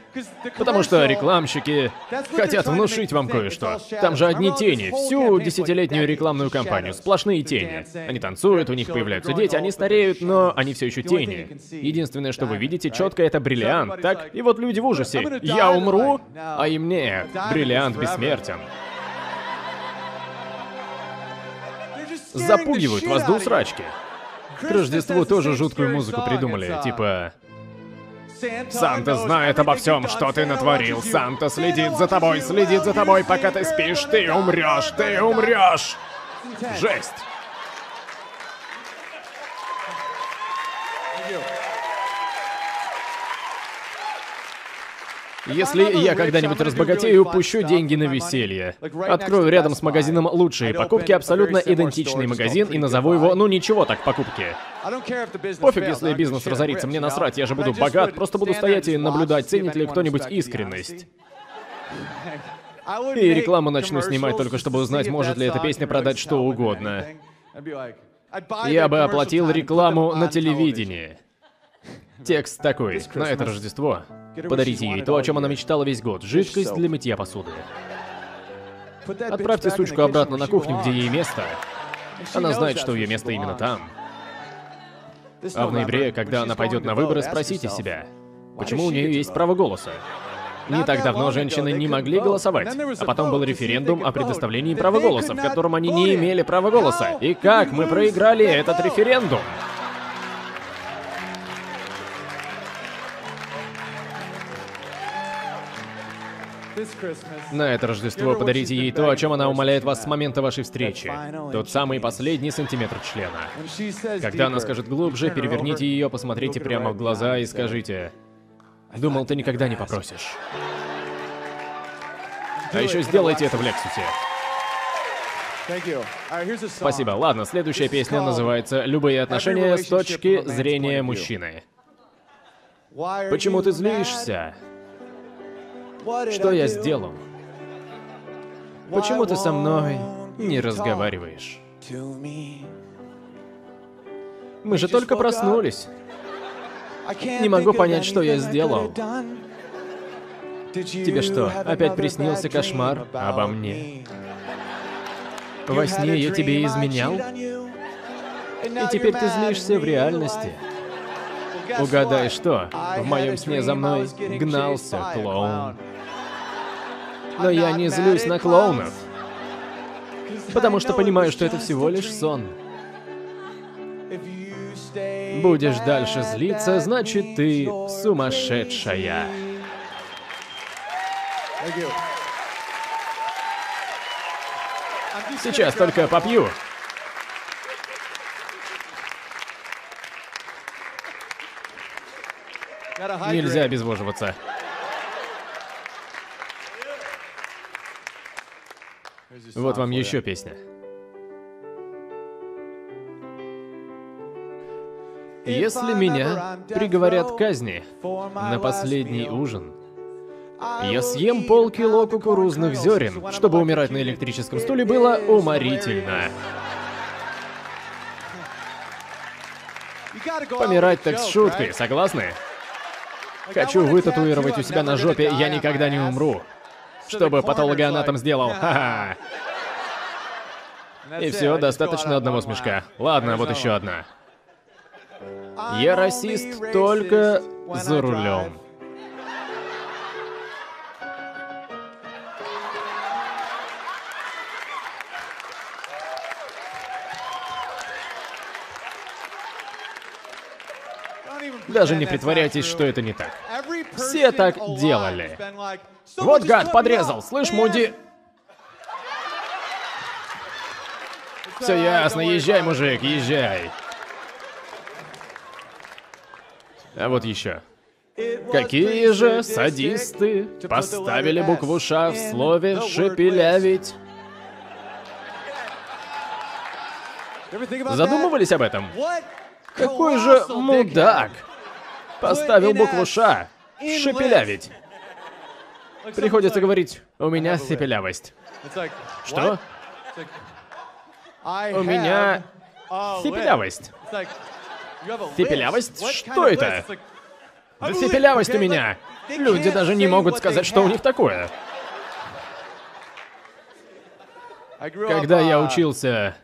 Потому что рекламщики хотят внушить вам кое-что. Там же одни тени. Всю десятилетнюю рекламную кампанию. Сплошные тени. Они танцуют, у них появляются дети, они стареют, но они все еще тени. Единственное, что вы видите четко, это бриллиант, так? И вот люди в ужасе. Я умру, а им нет. Бриллиант бессмертен. Запугивают вас до усрачки. К Рождеству тоже жуткую музыку придумали, типа... Санта знает обо всем, что ты натворил. Санта следит за тобой, следит за тобой, пока ты спишь. Ты умрешь, ты умрешь. Жесть. Если я когда-нибудь разбогатею, пущу деньги на веселье. Открою рядом с магазином лучшие покупки, абсолютно идентичный магазин, и назову его, ну ничего так, покупки. Пофиг, если бизнес разорится, мне насрать, я же буду богат, просто буду стоять и наблюдать, ценит ли кто-нибудь искренность. И рекламу начну снимать только чтобы узнать, может ли эта песня продать что угодно. Я бы оплатил рекламу на телевидении. Текст такой. На это Рождество подарите ей то, о чем она мечтала весь год. Жидкость для мытья посуды. Отправьте сучку обратно на кухню, где ей место. Она знает, что ее место именно там. А в ноябре, когда она пойдет на выборы, спросите себя, почему у нее есть право голоса? Не так давно женщины не могли голосовать, а потом был референдум о предоставлении права голоса, в котором они не имели права голоса. И как мы проиграли этот референдум? На это Рождество подарите ей то, о чем она умоляет вас с момента вашей встречи. Тот самый последний сантиметр члена. Когда она скажет глубже, переверните ее, посмотрите прямо в глаза и скажите... Думал, ты никогда не попросишь. А еще сделайте это в Лексусе. Спасибо. Ладно, следующая песня называется «Любые отношения с точки зрения мужчины». Почему ты злишься? Что я сделал? Почему ты со мной не разговариваешь? Мы же только проснулись. Не могу понять, что я сделал. Тебе что, опять приснился кошмар обо мне? Во сне я тебе изменял? И теперь ты злишься в реальности. Угадай, что? В моем сне за мной гнался клоун. Но я не злюсь на клоунов. Потому что понимаю, что это всего лишь сон. Будешь дальше злиться, значит ты сумасшедшая. Сейчас только попью. Нельзя обезвоживаться. Вот вам еще песня. Если меня приговорят к казни на последний ужин, я съем полкило кукурузных зерен, чтобы умирать на электрическом стуле было уморительно. Помирать так с шуткой, согласны? Хочу вытатуировать у себя на жопе «Я никогда не умру», чтобы патологоанатом сделал «Ха-ха». И все, достаточно одного смешка. Ладно, вот еще одна. Я расист только за рулем. Даже не притворяйтесь, что это не так. Все так делали. Вот гад, подрезал. Слышь, Муди? Все ясно, езжай, мужик, езжай. А вот еще. Какие же садисты поставили букву «Ш» в слове «шепелявить»? Задумывались об этом? Какой же мудак! Поставил букву «Ш». Шепелявить. Приходится говорить, у меня сепелявость. Что? У меня сепелявость. Сепелявость? Что это? Да сепелявость у меня. Люди даже не могут сказать, что у них такое. Когда я учился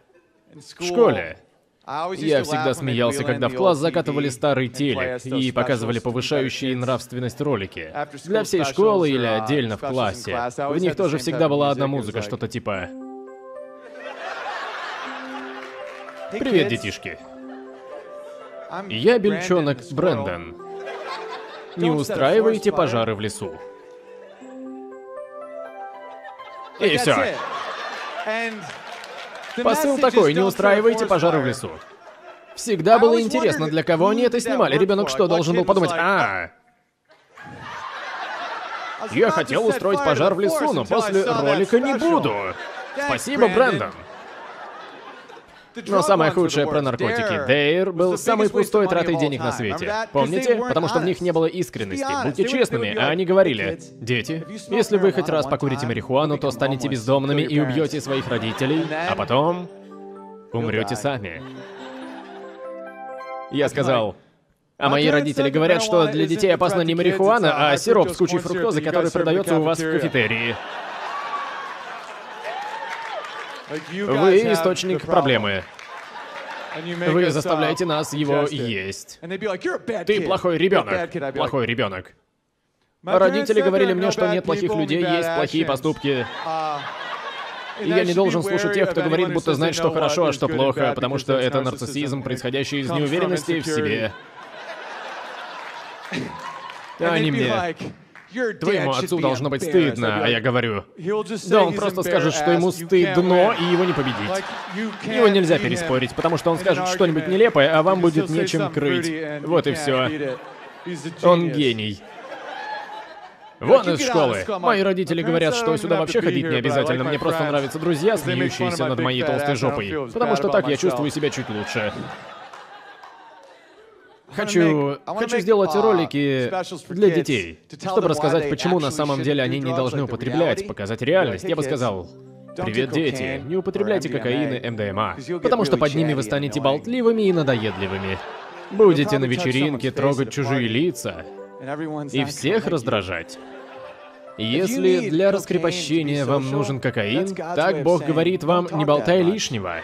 в школе, я всегда смеялся, когда в класс закатывали старый телек и показывали повышающие нравственность ролики. Для всей школы или отдельно в классе. В них тоже всегда была одна музыка, что-то типа... Привет, детишки. Я бельчонок Брэндон. Не устраивайте пожары в лесу. И все. Посыл такой, не устраивайте пожары в лесу. Всегда было интересно, для кого они это снимали. Ребенок что, должен был подумать, а, я хотел устроить пожар в лесу, но после ролика не буду. Спасибо, Брэндон. Но самое худшее про наркотики. Дейр был самой пустой тратой денег на свете. Помните? Потому что в них не было искренности. Будьте честными, а они говорили, дети, если вы хоть раз покурите марихуану, то станете бездомными и убьете своих родителей, а потом умрете сами. Я сказал, а мои родители говорят, что для детей опасна не марихуана, а сироп с кучей фруктозы, который продается у вас в кафетерии. Вы источник проблемы. Вы заставляете нас его есть. Ты плохой ребенок. Плохой ребенок. Родители говорили мне, что нет плохих людей, есть плохие поступки. И я не должен слушать тех, кто говорит, будто знает, что хорошо, а что плохо, потому что это нарциссизм, происходящий из неуверенности в себе. Они мне Твоему отцу должно быть стыдно, а я говорю. Да, он просто скажет, что ему стыдно, и его не победить. Его нельзя переспорить, потому что он скажет что-нибудь нелепое, а вам будет нечем крыть. Вот и все. Он гений. Вон из школы. Мои родители говорят, что сюда вообще ходить не обязательно. Мне просто нравятся друзья, смеющиеся над моей толстой жопой. Потому что так я чувствую себя чуть лучше. Хочу, хочу сделать uh, ролики для детей, чтобы рассказать, почему на самом деле они не должны употреблять, показать реальность. Я бы сказал, Привет, дети. Не употребляйте кокаин и МДМА, потому что под ними вы станете болтливыми и надоедливыми. Будете на вечеринке трогать чужие лица и всех раздражать. Если для раскрепощения вам нужен кокаин, так Бог говорит вам, не болтай лишнего.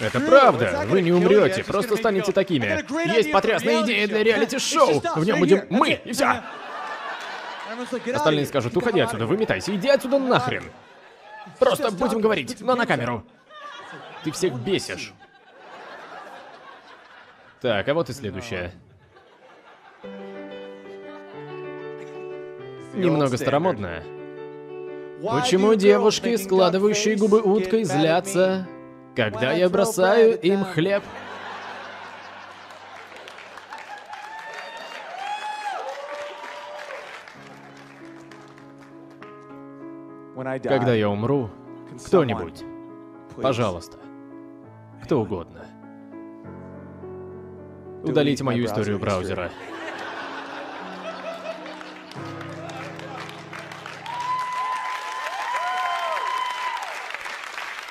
Это правда. Вы не умрете, просто станете такими. Есть потрясная идея для реалити-шоу. В нем будем мы, и все. Остальные скажут, уходи отсюда, выметайся, иди отсюда нахрен. Просто будем говорить, но на камеру. Ты всех бесишь. Так, а вот и следующее. Немного старомодное. Почему девушки, складывающие губы уткой, злятся, когда я бросаю им хлеб. Когда я умру, кто-нибудь, пожалуйста, кто угодно, удалите мою историю браузера.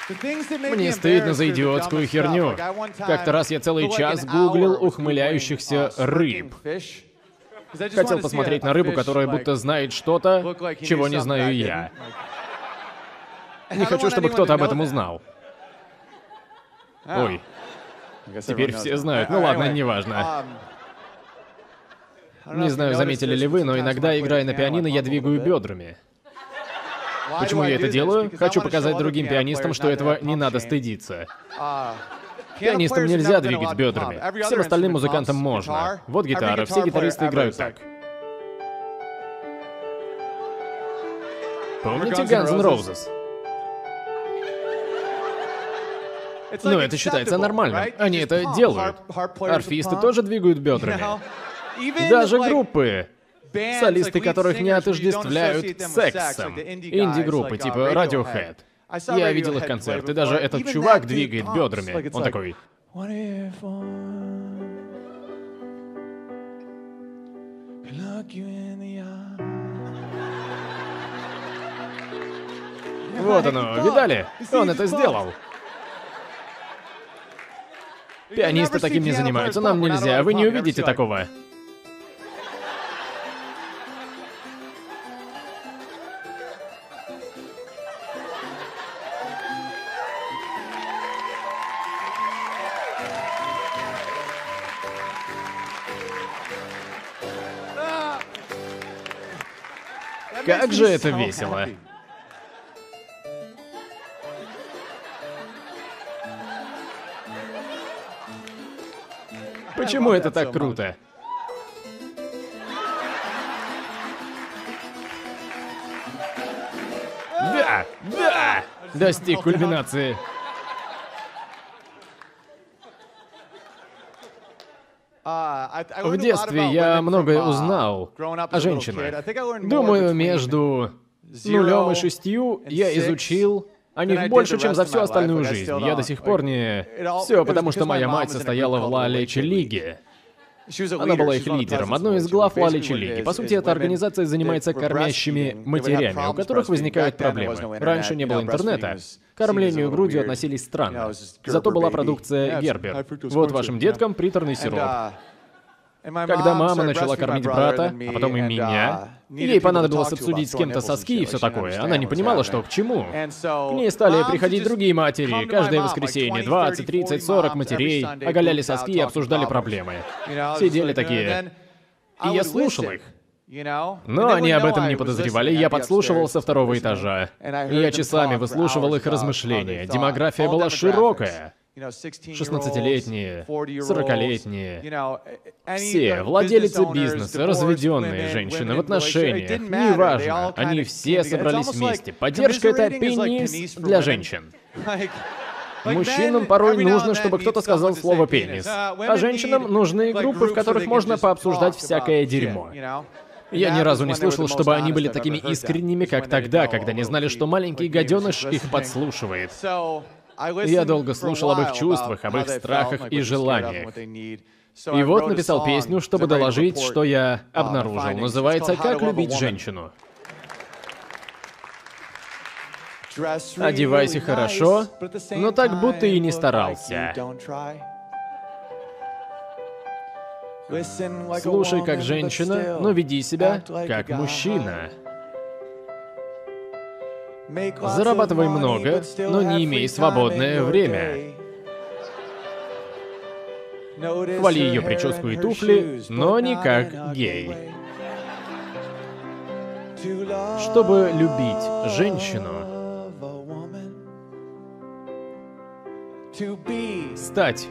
Мне стыдно за идиотскую херню. Как-то раз я целый час гуглил ухмыляющихся рыб. Хотел посмотреть на рыбу, которая будто знает что-то, чего не знаю я. Не хочу, чтобы кто-то об этом узнал. Ой. Теперь все знают. Ну ладно, неважно. Не знаю, заметили ли вы, но иногда, играя на пианино, я двигаю бедрами. Почему я это делаю? Хочу показать другим пианистам, что этого не надо стыдиться. Пианистам нельзя двигать бедрами. Всем остальным музыкантам можно. Вот гитара, все гитаристы играют так. Помните Guns N' Roses? Ну, это считается нормальным. Они это делают. Арфисты тоже двигают бедрами. Даже группы солисты которых не отождествляют сексом. Инди-группы типа Radiohead. Я видел их концерты, даже этот чувак двигает бедрами. Он такой... Вот оно, видали? Он это сделал. Пианисты таким не занимаются, нам нельзя, вы не увидите такого. Как же это весело. Почему это так круто? Да, да! Достиг кульминации. В детстве я многое узнал о женщинах. Думаю, между нулем и шестью я изучил о них больше, чем за всю остальную жизнь. Я до сих пор не... Все, потому что моя мать состояла в Ла Лечи Лиге. Она была их лидером, одной из глав Лаличи Лиги. По сути, эта организация занимается кормящими матерями, у которых возникают проблемы. Раньше не было интернета. К кормлению грудью относились странно. Зато была продукция Гербер. Вот вашим деткам приторный сироп. Когда мама начала кормить брата, а потом и меня, ей понадобилось обсудить с кем-то соски и все такое. Она не понимала, что к чему. К ней стали приходить другие матери. Каждое воскресенье 20, 30, 40 матерей оголяли соски и обсуждали проблемы. Сидели такие. И я слушал их. Но они об этом не подозревали, я подслушивал со второго этажа. Я часами выслушивал их размышления. Демография была широкая. 16-летние, 40-летние, все, владельцы бизнеса, разведенные женщины в отношениях, неважно, они все собрались вместе. Поддержка — это пенис для женщин. Мужчинам порой нужно, чтобы кто-то сказал слово «пенис», а женщинам нужны группы, в которых можно пообсуждать всякое дерьмо. Я ни разу не слышал, чтобы они были такими искренними, как тогда, когда не знали, что маленький гаденыш их подслушивает. Я долго слушал об их чувствах, об их страхах и желаниях. И вот написал песню, чтобы доложить, что я обнаружил. Называется «Как любить женщину». Одевайся хорошо, но так будто и не старался. Слушай как женщина, но веди себя как мужчина. Зарабатывай много, но не имей свободное время. Хвали ее прическу и туфли, но не как гей. Чтобы любить женщину, стать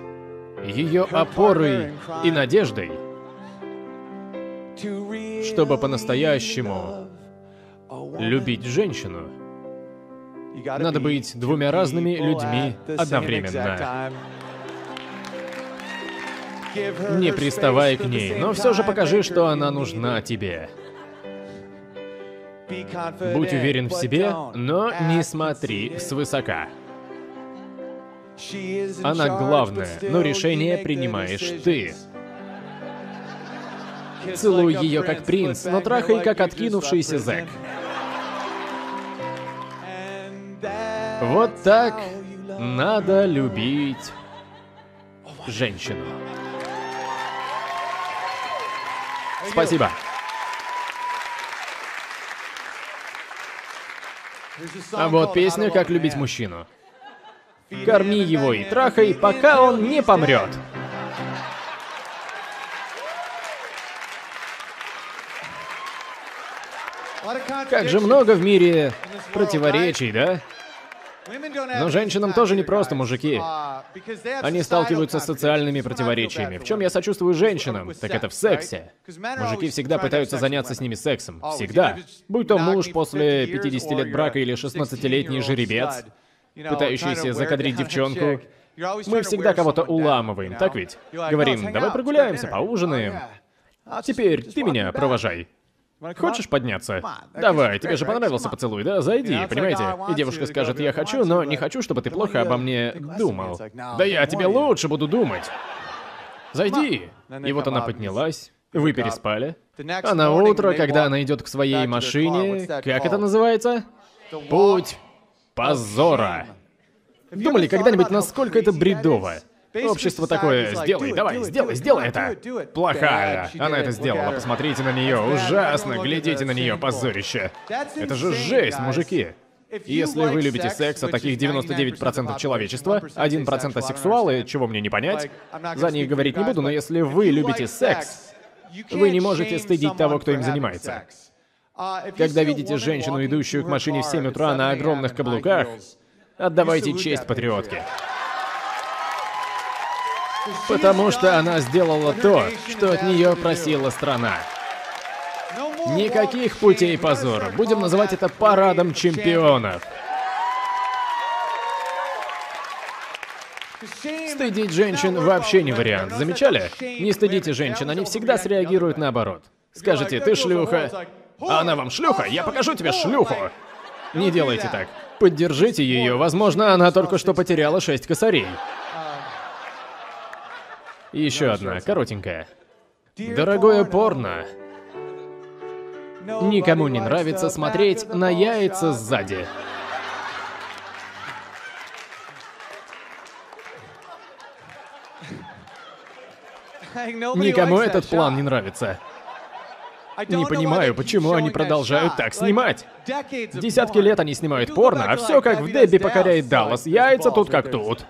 ее опорой и надеждой, чтобы по-настоящему любить женщину, надо быть двумя разными людьми одновременно. Не приставай к ней, но все же покажи, что она нужна тебе. Будь уверен в себе, но не смотри свысока. Она главная, но решение принимаешь ты. Целуй ее как принц, но трахай как откинувшийся зэк. Вот так надо любить женщину. Спасибо. А вот песня «Как любить мужчину». Корми его и трахай, пока он не помрет. Как же много в мире противоречий, да? Но женщинам тоже не просто мужики. Они сталкиваются с социальными противоречиями. В чем я сочувствую женщинам, так это в сексе. Мужики всегда пытаются заняться с ними сексом. Всегда. Будь то муж после 50 лет брака или 16-летний жеребец, пытающийся закадрить девчонку. Мы всегда кого-то уламываем, так ведь? Говорим, давай прогуляемся, поужинаем. Теперь ты меня провожай. Хочешь подняться? Давай, тебе же понравился поцелуй, да? Зайди, понимаете? И девушка скажет, я хочу, но не хочу, чтобы ты плохо обо мне думал. Да я о тебе лучше буду думать. Зайди. И вот она поднялась. Вы переспали. А на утро, когда она идет к своей машине, как это называется? Путь позора. Думали когда-нибудь, насколько это бредово? Общество такое, сделай, давай, сделай, сделай это. Плохая. Она это сделала, посмотрите на нее, ужасно, глядите на нее, позорище. Это же жесть, мужики. Если вы любите секс, а таких 99% человечества, 1% асексуалы, чего мне не понять, за них говорить не буду, но если вы любите секс, вы не можете стыдить того, кто им занимается. Когда видите женщину, идущую к машине в 7 утра на огромных каблуках, отдавайте честь патриотке. Потому что она сделала то, что от нее просила страна. Никаких путей позора. Будем называть это парадом чемпионов. Стыдить женщин вообще не вариант. Замечали? Не стыдите женщин, они всегда среагируют наоборот. Скажите, ты шлюха. А она вам шлюха? Я покажу тебе шлюху. Не делайте так. Поддержите ее. Возможно, она только что потеряла шесть косарей. Еще одна, коротенькая. Дорогое порно. Никому не нравится смотреть на яйца сзади. Никому этот план не нравится. Не понимаю, почему они продолжают так снимать. Десятки лет они снимают порно, а все как в Дебби покоряет Даллас. Яйца тут как тут.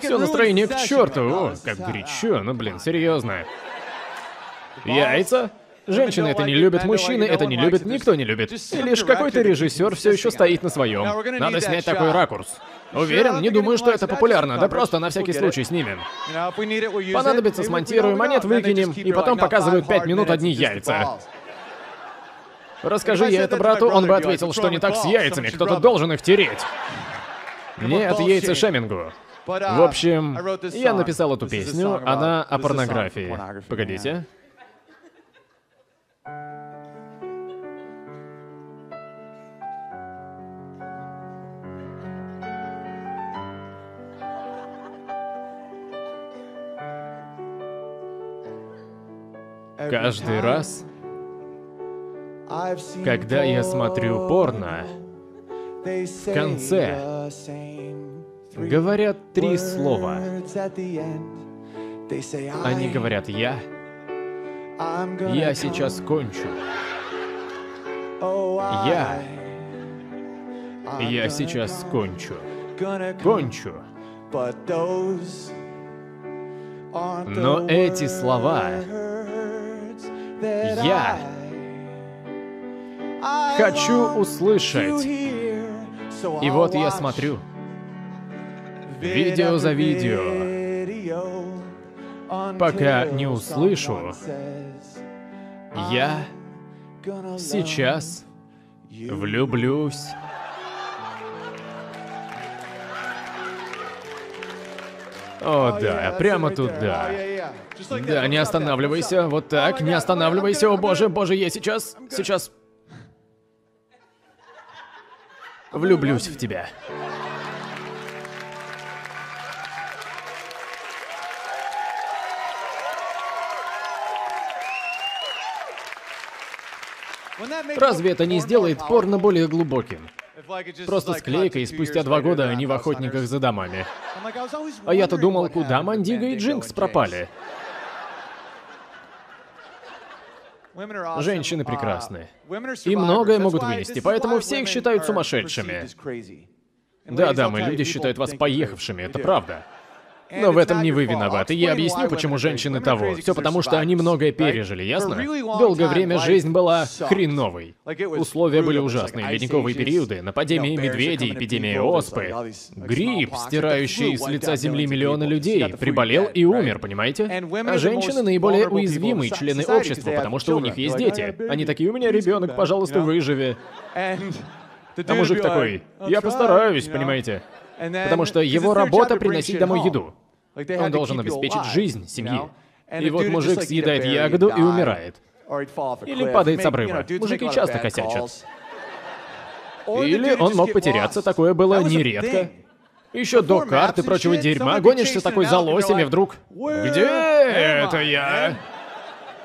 Все настроение к черту. О, как горячо. Ну блин, серьезно. Яйца? Женщины это не любят, мужчины это не любят, никто не любит. И лишь какой-то режиссер все еще стоит на своем. Надо снять такой ракурс. Уверен, не думаю, что это популярно, да просто на всякий случай снимем. Понадобится, смонтируем, монет выкинем, и потом показывают пять минут одни яйца. Расскажи я это брату, он бы ответил, что не так с яйцами, кто-то должен их тереть. Нет, яйца шемингу. В общем, я написал эту песню, она о порнографии. Погодите. Каждый раз, когда я смотрю порно, в конце говорят три слова. Они говорят «я», «я сейчас кончу», «я», «я сейчас кончу», «кончу». Но эти слова я хочу услышать. И вот я смотрю. Видео за видео. Пока не услышу, я сейчас влюблюсь. О, да, прямо туда. Да, не останавливайся, вот так, не останавливайся, о боже, боже, я сейчас, сейчас... Влюблюсь в тебя. Разве это не сделает порно более глубоким? Просто склейка, и спустя два года они в охотниках за домами. А я-то думал, куда Мандига и Джинкс пропали. Женщины прекрасны. И многое могут вынести, поэтому все их считают сумасшедшими. Да-да, мы люди считают вас поехавшими, это правда. Но в этом не вы виноваты. Я объясню, почему женщины того. Все потому, что они многое пережили, ясно? Долгое время жизнь была хреновой. Условия были ужасные. Ледниковые периоды, нападения медведей, эпидемия оспы, грипп, стирающий с лица земли миллионы людей, приболел и умер, понимаете? А женщины наиболее уязвимые члены общества, потому что у них есть дети. Они такие, у меня ребенок, пожалуйста, выживи. А мужик такой, я постараюсь, понимаете? Потому что его работа приносить домой еду. Он должен обеспечить жизнь семьи. И вот мужик съедает ягоду и умирает. Или падает с обрыва. Мужики часто косячат. Или он мог потеряться, такое было нередко. Еще до карт и прочего дерьма гонишься такой за лосями вдруг. Где это я?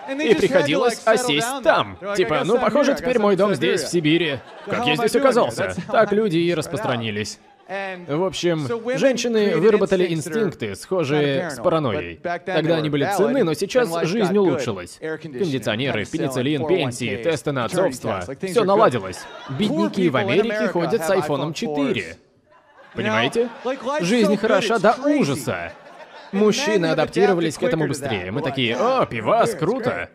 И приходилось осесть там. Типа, ну похоже, теперь мой дом здесь, в Сибири. Как я здесь оказался? Так люди и распространились. В общем, женщины выработали инстинкты, схожие с паранойей. Тогда они были ценны, но сейчас жизнь улучшилась. Кондиционеры, пенициллин, пенсии, тесты на отцовство. Все наладилось. Бедняки в Америке ходят с айфоном 4. Понимаете? Жизнь хороша до ужаса. Мужчины адаптировались к этому быстрее. Мы такие, о, пивас, круто.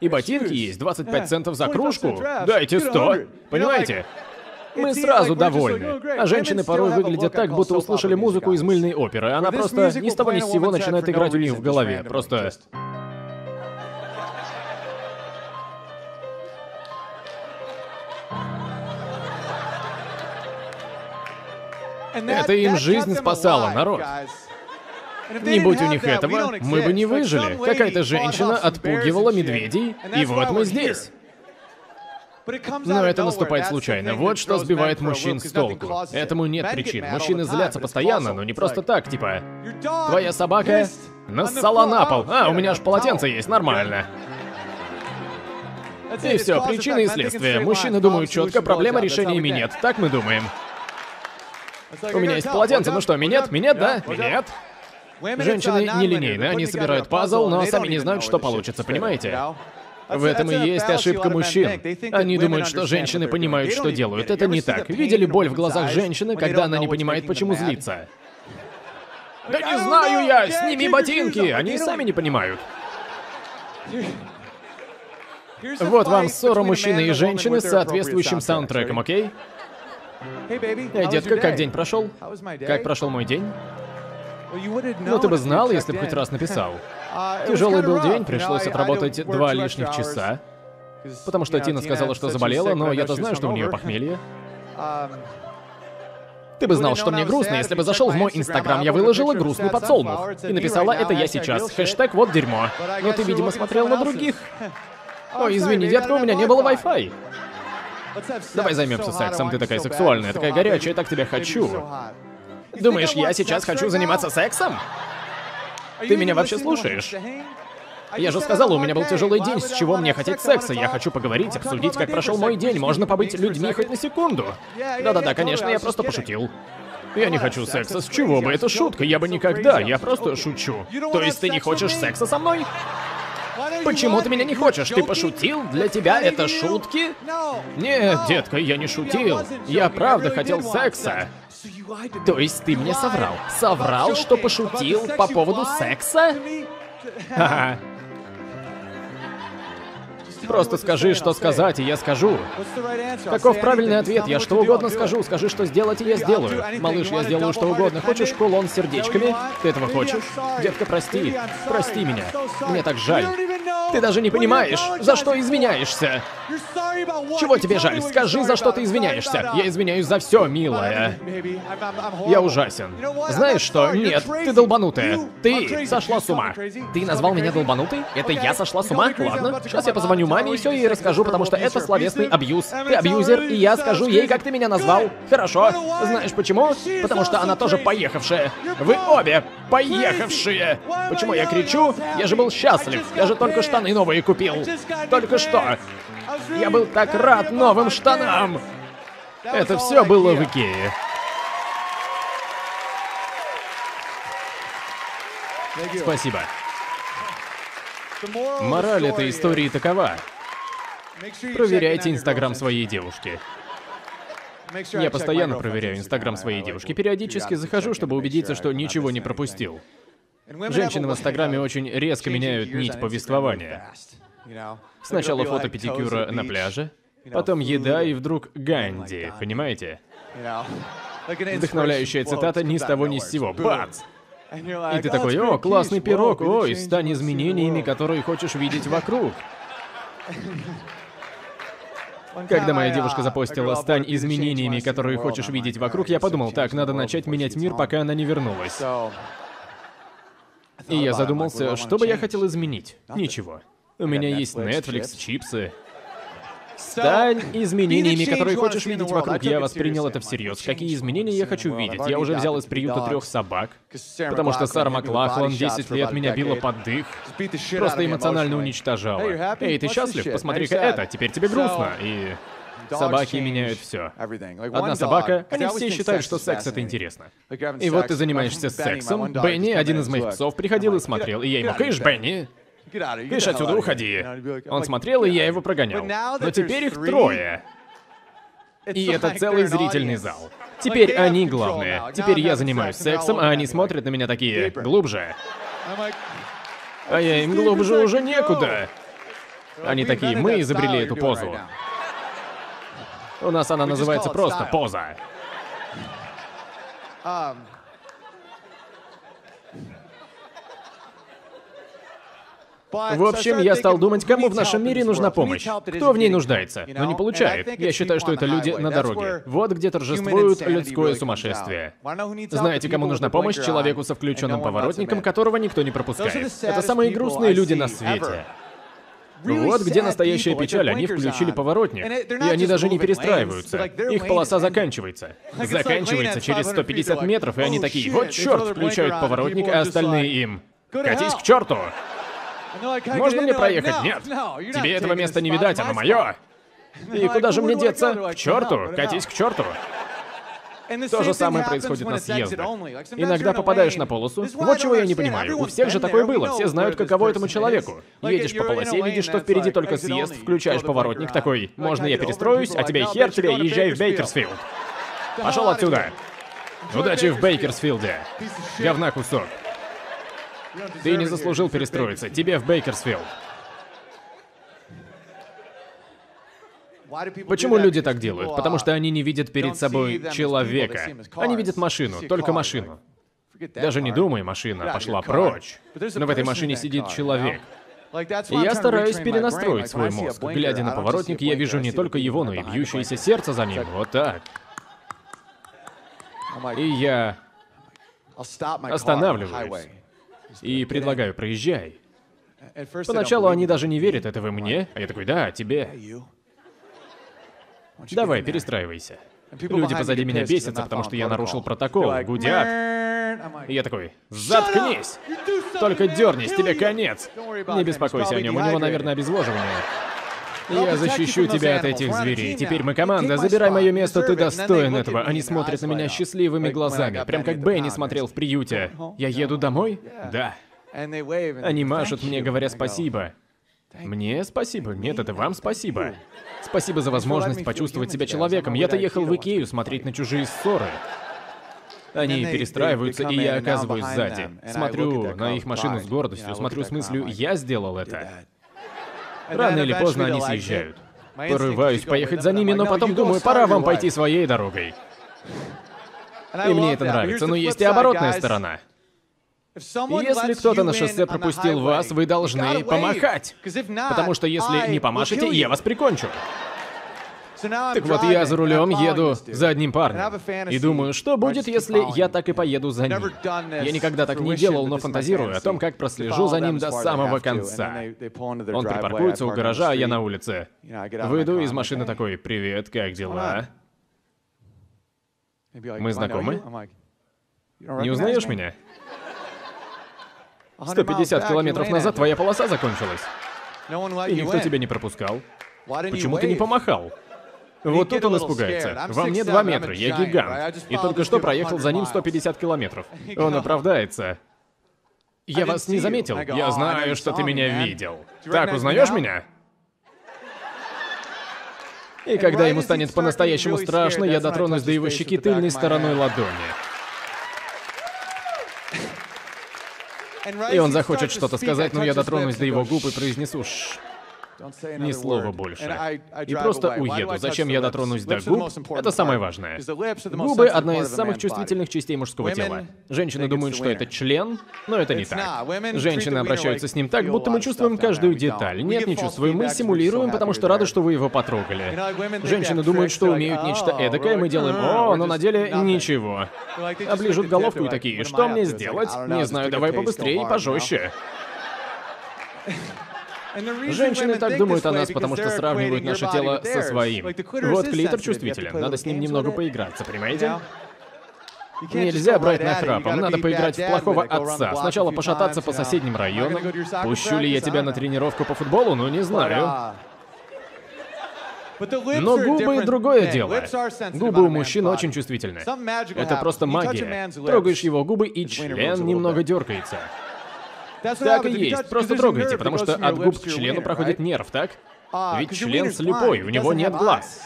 И ботинки есть, 25 центов за кружку. Дайте 100. Понимаете? Мы сразу довольны. А женщины порой выглядят так, будто услышали музыку из мыльной оперы. Она просто ни с того ни с сего начинает играть у них в голове. Просто... Это им жизнь спасала, народ. Не будь у них этого, мы бы не выжили. Какая-то женщина отпугивала медведей, и вот мы здесь. Но это наступает случайно. Вот что сбивает мужчин с толку. Этому нет причин. Мужчины злятся постоянно, но не просто так, типа... Твоя собака нассала на пол. А, у меня аж полотенце есть, нормально. И все, причины и следствия. Мужчины думают четко, проблема решения ими нет. Так мы думаем. У меня есть полотенце, ну что, минет? Минет, да? Минет? Женщины нелинейны, они собирают пазл, но сами не знают, что получится, понимаете? В этом и есть ошибка мужчин. Они думают, что женщины понимают, что делают. Это не так. Видели боль в глазах женщины, когда она не понимает, почему злится? Да не знаю я! Сними ботинки! Они сами не понимают. Вот вам ссора мужчины и женщины с соответствующим саундтреком, окей? Эй, детка, как день прошел? Как прошел мой день? Ну, ты бы знал, если бы хоть раз написал. Тяжелый был день, пришлось отработать два лишних часа. Потому что Тина сказала, что заболела, но я-то знаю, что у нее похмелье. Ты бы знал, что мне грустно, если бы зашел в мой инстаграм, я выложила грустный подсолнух. И написала «это я сейчас». Хэштег «вот дерьмо». Но ты, видимо, смотрел на других. Ой, извини, детка, у меня не было Wi-Fi. Давай займемся сексом, ты такая сексуальная, такая горячая, так тебя хочу. Думаешь, я сейчас хочу заниматься сексом? Ты меня вообще слушаешь? Я же сказала, у меня был тяжелый день, с чего мне хотеть секса. Я хочу поговорить, обсудить, как прошел мой день. Можно побыть людьми хоть на секунду. Да-да-да, конечно, я просто пошутил. Я не хочу секса, с чего бы? Это шутка, я бы никогда, я просто шучу. То есть ты не хочешь секса со мной? Почему ты меня не хочешь? Ты пошутил? Для тебя это шутки? Нет, детка, я не шутил. Я правда хотел секса. То есть ты мне соврал? Соврал, что пошутил по поводу секса? Ха-ха. Просто скажи, что сказать, и я скажу. Каков правильный ответ? Я что угодно скажу. Скажи, что сделать, и я сделаю. Малыш, я сделаю что угодно. Хочешь кулон с сердечками? Ты этого хочешь? Детка, прости. Прости меня. Мне так жаль. Ты даже не понимаешь, за что извиняешься. Чего тебе жаль? Скажи, за что ты извиняешься. Я извиняюсь за все, милая. Я ужасен. Знаешь что? Нет, ты долбанутая. Ты сошла с ума. Ты назвал меня долбанутой? Это я сошла с ума? Ладно, сейчас я позвоню маме и все ей расскажу, потому что это словесный абьюз. Ты абьюзер, и я скажу ей, как ты меня назвал. Хорошо. Знаешь почему? Потому что она тоже поехавшая. Вы обе поехавшие. Почему я кричу? Я же был счастлив. Я же только штаны новые купил. Только что. Я был так рад новым штанам. Это все было в Икее. Спасибо. Мораль этой истории такова. Проверяйте инстаграм своей девушки. Я постоянно проверяю инстаграм своей девушки. Периодически захожу, чтобы убедиться, что ничего не пропустил. Женщины в инстаграме очень резко меняют нить повествования. Сначала фото педикюра на пляже, потом еда и вдруг Ганди, понимаете? Вдохновляющая цитата ни с того ни с сего. Бац! И ты такой, о, классный пирог, ой, стань изменениями, которые хочешь видеть вокруг. Когда моя девушка запостила «Стань изменениями, которые хочешь видеть вокруг», я подумал, так, надо начать менять мир, пока она не вернулась. И я задумался, что бы я хотел изменить? Ничего. У меня есть Netflix, чипсы. Стань изменениями, которые хочешь видеть вокруг. Я воспринял это всерьез. Какие изменения я хочу видеть? Я уже взял из приюта трех собак, потому что Сара Маклахлан 10 лет меня била под дых, просто эмоционально уничтожала. Эй, ты счастлив? Посмотри-ка это, теперь тебе грустно. И Собаки меняют все. Одна собака, они все считают, что секс это интересно. И вот ты занимаешься сексом. Бенни, один из моих псов, приходил и смотрел, и я ему, «Кыш, Бенни!» Кыш, отсюда уходи. Он смотрел, и я его прогонял. Но теперь их трое. И это целый зрительный зал. Теперь они главные. Теперь я занимаюсь сексом, а они смотрят на меня такие, глубже. А я им глубже уже некуда. Они такие, мы изобрели эту позу. У нас она называется просто поза. В общем, я стал думать, кому в нашем мире нужна помощь. Кто в ней нуждается, но не получает. Я считаю, что это люди на дороге. Вот где торжествуют людское сумасшествие. Знаете, кому нужна помощь? Человеку со включенным поворотником, которого никто не пропускает. Это самые грустные люди на свете. Вот где настоящая печаль, они включили поворотник. И они даже не перестраиваются. Их полоса заканчивается. Заканчивается через 150 метров, и они такие, вот черт, включают поворотник, а остальные им. Катись к черту! Можно мне проехать? Нет. Тебе этого места не видать, оно мое. И куда же мне деться? К черту, катись к черту. То же самое происходит на съездах. Иногда попадаешь на полосу. Вот чего я не понимаю. У всех же такое было. Все знают, каково этому человеку. Едешь по полосе, видишь, что впереди только съезд, включаешь поворотник такой. Можно я перестроюсь, а тебе хер тебе, езжай в Бейкерсфилд. Пошел отсюда. Удачи в Бейкерсфилде. Говна кусок. Ты не заслужил перестроиться. Тебе в Бейкерсфилд. Почему люди так делают? Потому что они не видят перед собой человека. Они видят машину, только машину. Даже не думай, машина пошла прочь. Но в этой машине сидит человек. И я стараюсь перенастроить свой мозг. Глядя на поворотник, я вижу не только его, но и бьющееся сердце за ним. Вот так. И я останавливаюсь и предлагаю, проезжай. Поначалу они даже не верят, это вы мне? А я такой, да, тебе. Давай, перестраивайся. Люди позади меня бесятся, потому что я нарушил протокол, гудят. И я такой, заткнись! Только дернись, тебе конец! Не беспокойся о нем, у него, наверное, обезвоживание. Я защищу тебя от этих зверей. Теперь мы команда, забирай мое место, ты достоин этого. Они смотрят на меня счастливыми глазами, прям как Бенни смотрел в приюте. Я еду домой? Да. Они машут мне, говоря спасибо. Мне спасибо. Нет, это вам спасибо. Спасибо за возможность почувствовать себя человеком. Я-то ехал в Икею смотреть на чужие ссоры. Они перестраиваются, и я оказываюсь сзади. Смотрю на их машину с гордостью, смотрю с мыслью, я сделал это. Рано или поздно они съезжают. Порываюсь поехать за ними, но потом думаю, пора вам пойти своей дорогой. И мне это нравится, но есть и оборотная сторона. Если кто-то на шоссе пропустил вас, вы должны помахать. Потому что если не помашете, я вас прикончу. Так вот, я за рулем еду за одним парнем. И думаю, что будет, если я так и поеду за ним? Я никогда так не делал, но фантазирую о том, как прослежу за ним до самого конца. Он припаркуется у гаража, а я на улице. Выйду из машины такой, «Привет, как дела?» Мы знакомы? Не узнаешь меня? 150 километров назад твоя полоса закончилась. И никто тебя не пропускал. Почему ты не помахал? Вот тут он испугается. Во мне два метра, я гигант. И только что проехал за ним 150 километров. Он оправдается. Я вас не заметил. Я знаю, что ты меня видел. Так, узнаешь меня? И когда ему станет по-настоящему страшно, я дотронусь до его щеки тыльной стороной ладони. И он захочет что-то сказать, но я дотронусь до его губ и произнесу «Шшш». Ни слова больше. И просто уеду. Зачем я дотронусь до губ? Это самое важное. Губы — одна из самых чувствительных частей мужского тела. Женщины думают, что это член, но это не так. Женщины обращаются с ним так, будто мы чувствуем каждую деталь. Нет, не чувствуем. Мы симулируем, потому что рады, что вы его потрогали. Женщины думают, что умеют нечто эдакое, мы делаем «О», но на деле ничего. Оближут головку и такие «Что мне сделать?» Не знаю, давай побыстрее и пожестче. Женщины так думают о нас, потому что сравнивают наше тело со своим. Вот клитор чувствителен, надо с ним немного поиграться, понимаете? Нельзя брать нахрапом, надо поиграть в плохого отца. Сначала пошататься по соседним районам. Пущу ли я тебя на тренировку по футболу, ну не знаю. Но губы — другое дело. Губы у мужчин очень чувствительны. Это просто магия. Трогаешь его губы, и член немного дергается. Так и есть, просто трогайте, потому что от губ к члену проходит нерв, так? А, Ведь член слепой, у него нет глаз.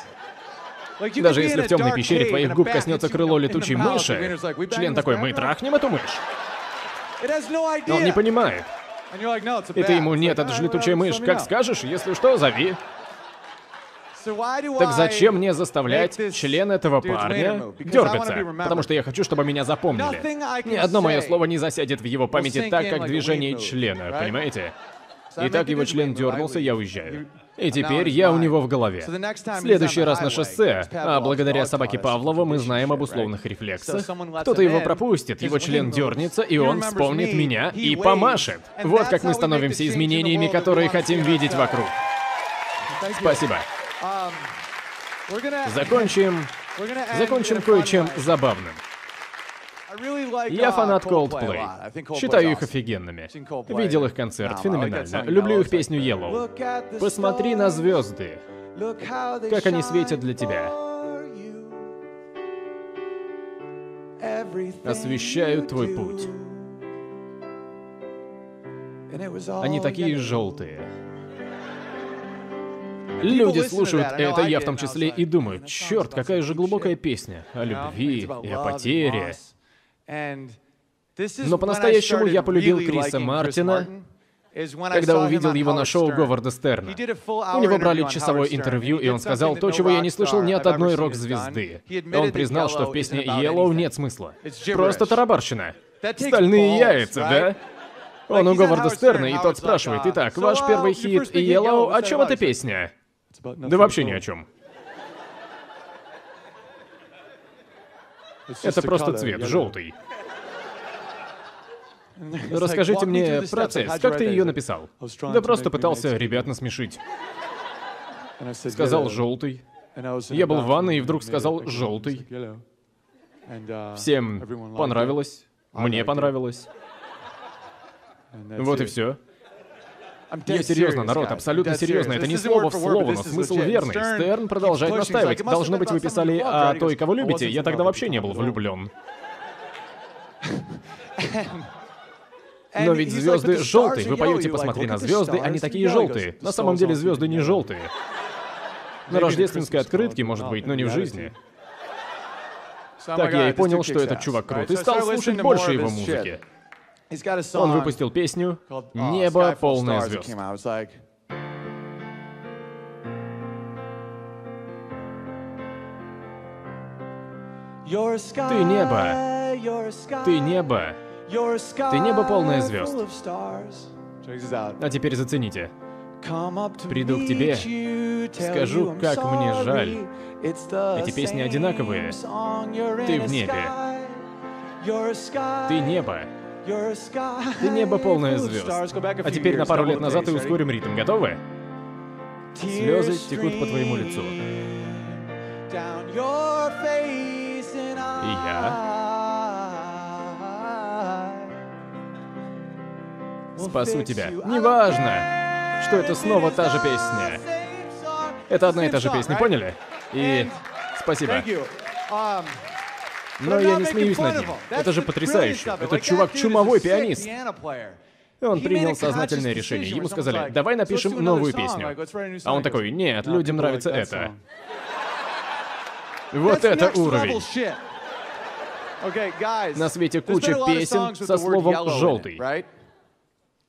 Даже если в темной пещере твоих губ коснется крыло летучей мыши, член такой, мы трахнем эту мышь. Но он не понимает. И ты ему, нет, это же летучая мышь, как скажешь, если что, зови. Так зачем мне заставлять член этого парня дергаться? Потому что я хочу, чтобы меня запомнили. Ни одно мое слово не засядет в его памяти так, как движение члена, понимаете? Итак, его член дернулся, я уезжаю. И теперь я у него в голове. В следующий раз на шоссе, а благодаря собаке Павлова мы знаем об условных рефлексах, кто-то его пропустит, его член дернется, и он вспомнит меня и помашет. Вот как мы становимся изменениями, которые хотим видеть вокруг. Спасибо. Um, закончим... Закончим кое-чем забавным. Я uh, фанат Coldplay. Считаю их офигенными. Видел их концерт, феноменально. Люблю их песню Yellow. Посмотри на звезды. Как они светят для тебя. Освещают твой путь. Они такие желтые. Люди слушают это, я в том числе, и думают, черт, какая же глубокая песня о любви и о потере. Но по-настоящему я полюбил Криса Мартина когда увидел его на шоу Говарда Стерна. У него брали часовое интервью, и он сказал то, чего я не слышал ни от одной рок-звезды. Он признал, что в песне Yellow нет смысла. Просто тарабарщина. Стальные яйца, да? Он у Говарда Стерна, и тот спрашивает, итак, ваш первый хит Yellow, о чем эта песня? Да вообще ни о чем. Это просто цвет, желтый. Расскажите мне процесс, как ты ее написал? Да просто пытался ребят насмешить. Сказал желтый. Я был в ванной и вдруг сказал желтый. Всем понравилось. Мне понравилось. Вот и все. Я серьезно, народ, абсолютно серьезно. Это не слово в слово, но смысл верный. Стерн продолжает настаивать. Должно быть, вы писали о той, кого любите. Я тогда вообще не был влюблен. Но ведь звезды желтые. Вы поете, посмотри на звезды, они такие желтые. На самом деле звезды не желтые. На рождественской открытке, может быть, но не в жизни. Так я и понял, что этот чувак крут, и стал слушать больше его музыки. Он выпустил песню «Небо полное звезд». Ты небо, ты небо, ты небо полное звезд. А теперь зацените. Приду к тебе, скажу, как мне жаль. Эти песни одинаковые. Ты в небе. Ты небо. Ты небо полное звезд. А теперь на пару лет назад и ускорим ритм. Готовы? Слезы текут по твоему лицу. И я спасу тебя. Неважно, что это снова та же песня. Это одна и та же песня, поняли? И спасибо. Но я не смеюсь над ним. Это же потрясающе. Этот чувак чумовой пианист. И он принял сознательное решение. Ему сказали, давай напишем новую песню. А он такой, нет, людям нравится это. Вот это уровень. На свете куча песен со словом «желтый».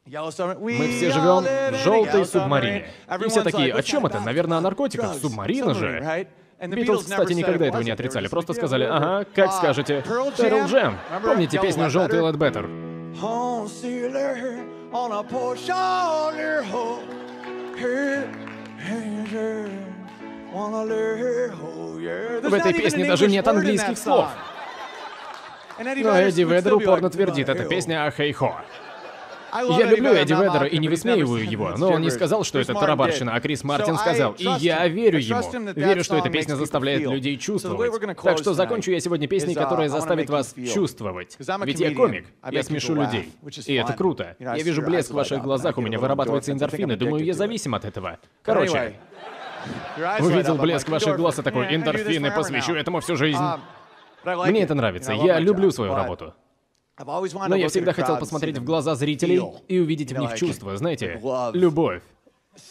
Мы все живем в желтой субмарине. И все такие, о чем это? Наверное, о наркотиках. Субмарина же. Битлз, кстати, никогда этого не отрицали. Просто сказали, ага, как скажете. Перл Джем. Помните песню «Желтый Ледбеттер»? В этой песне даже нет английских слов. Но Эдди Ведер упорно твердит, эта песня о хей-хо. Я люблю Эдди Ведера и не высмеиваю его, но он не сказал, что это тарабарщина, а Крис Мартин сказал, и я верю ему. Верю, что эта песня заставляет людей чувствовать. Так что закончу я сегодня песней, uh, которая заставит вас чувствовать. Ведь я комик, я смешу людей. И это круто. Я вижу блеск в ваших глазах, у меня вырабатываются эндорфины, думаю, я зависим от этого. Короче, увидел блеск ваших глаз и такой, эндорфины, посвящу этому всю жизнь. Мне это нравится, я люблю свою работу. Но я всегда хотел посмотреть в глаза зрителей и увидеть в них чувства, знаете, любовь.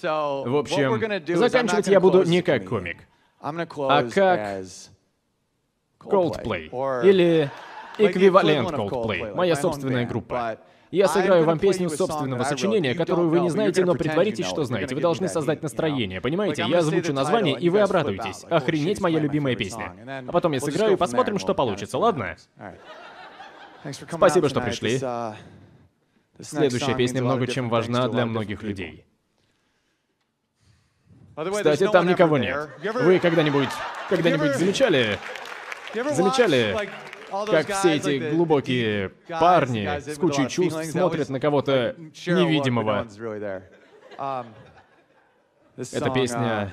В общем, заканчивать я буду не как комик, а как Coldplay. Или эквивалент Coldplay, моя собственная группа. Я сыграю вам песню собственного сочинения, которую вы не знаете, но притворитесь, что знаете. Вы должны создать настроение, понимаете? Я озвучу название, и вы обрадуетесь. Охренеть моя любимая песня. А потом я сыграю и посмотрим, что получится, ладно? Спасибо, что пришли. Uh, Следующая песня много чем важна для многих людей. Кстати, там никого нет. Вы когда-нибудь, когда-нибудь замечали, замечали, как все эти глубокие парни с кучей чувств смотрят на кого-то невидимого? Um, Эта песня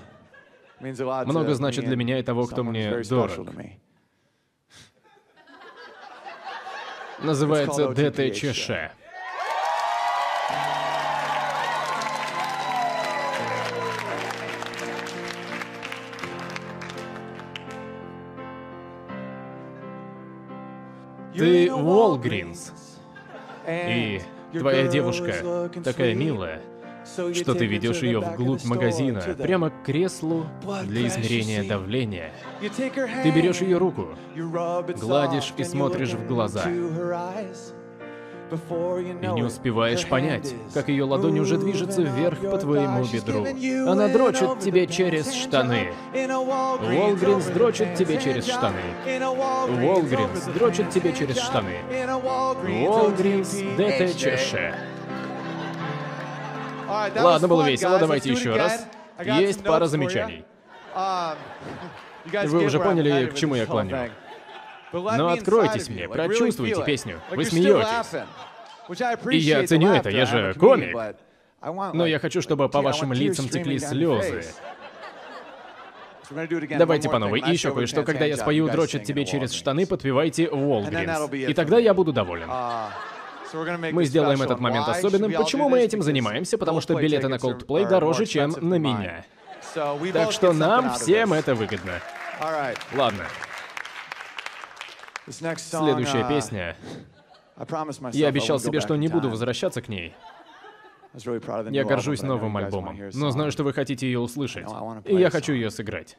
uh, много значит для меня и того, кто мне дорог. Называется ДТЧШ. Ты Уолгринс. И твоя девушка такая милая что ты ведешь ее вглубь магазина, прямо к креслу для измерения давления. Ты берешь ее руку, гладишь и смотришь в глаза. И не успеваешь понять, как ее ладонь уже движется вверх по твоему бедру. Она дрочит тебе через штаны. Уолгринс дрочит тебе через штаны. Уолгринс дрочит тебе через штаны. Уолгринс ДТЧШ. Ладно, было весело, давайте еще раз. Есть пара замечаний. Вы уже поняли, к чему я клоню. Но откройтесь мне, прочувствуйте песню. Вы смеетесь. И я ценю это, я же комик. Но я хочу, чтобы по вашим лицам текли слезы. Давайте по новой. Еще кое-что, когда я спою «Дрочит тебе через штаны», подпевайте «Волгринс». И тогда я буду доволен. Мы сделаем этот момент особенным. Почему мы этим занимаемся? Потому что билеты на Coldplay дороже, чем на меня. Так что нам всем это выгодно. Ладно. Следующая uh, песня. Я обещал себе, что не буду возвращаться к ней. Я горжусь новым альбомом, но знаю, что вы хотите ее услышать. И я хочу ее сыграть.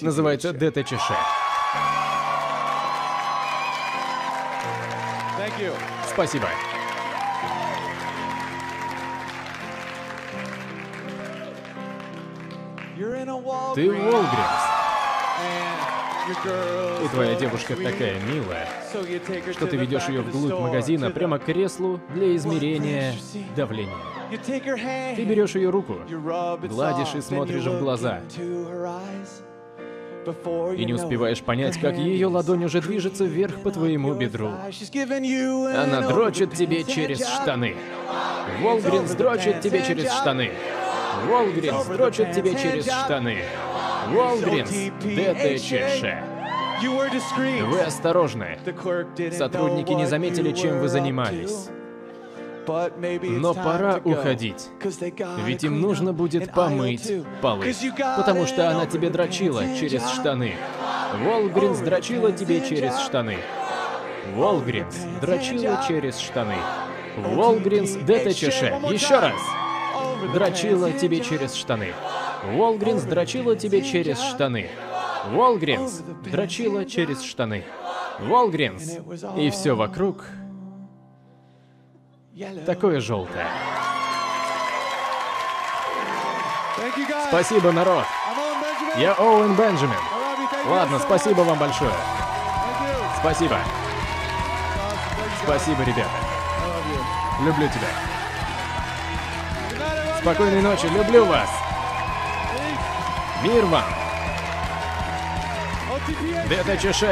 Называется ДТЧШ. Спасибо. Ты Уолгринс. И твоя девушка такая милая, что ты ведешь ее вглубь магазина прямо к креслу для измерения давления. Ты берешь ее руку, гладишь и смотришь в глаза. И не успеваешь понять, как ее ладонь уже движется вверх по твоему бедру. Она дрочит тебе через штаны. Волгринс дрочит тебе через штаны. Волгринс дрочит тебе через штаны. Волгринс, ДТЧШ. Вы осторожны. Сотрудники не заметили, чем вы занимались. Но пора уходить, ведь им нужно будет помыть полы, потому что она тебе дрочила через штаны. Волгринс дрочила тебе через штаны. Волгринс дрочила через штаны. Волгринс ДТЧШ. Еще раз. Дрочила тебе через штаны. Волгринс дрочила тебе через штаны. Волгринс дрочила через штаны. Волгринс. И все вокруг такое желтое. Спасибо, народ. Я Оуэн Бенджамин. Ладно, спасибо вам большое. Спасибо. Спасибо, ребята. Люблю тебя. Спокойной ночи, люблю вас. Мир вам! ДТЧШ!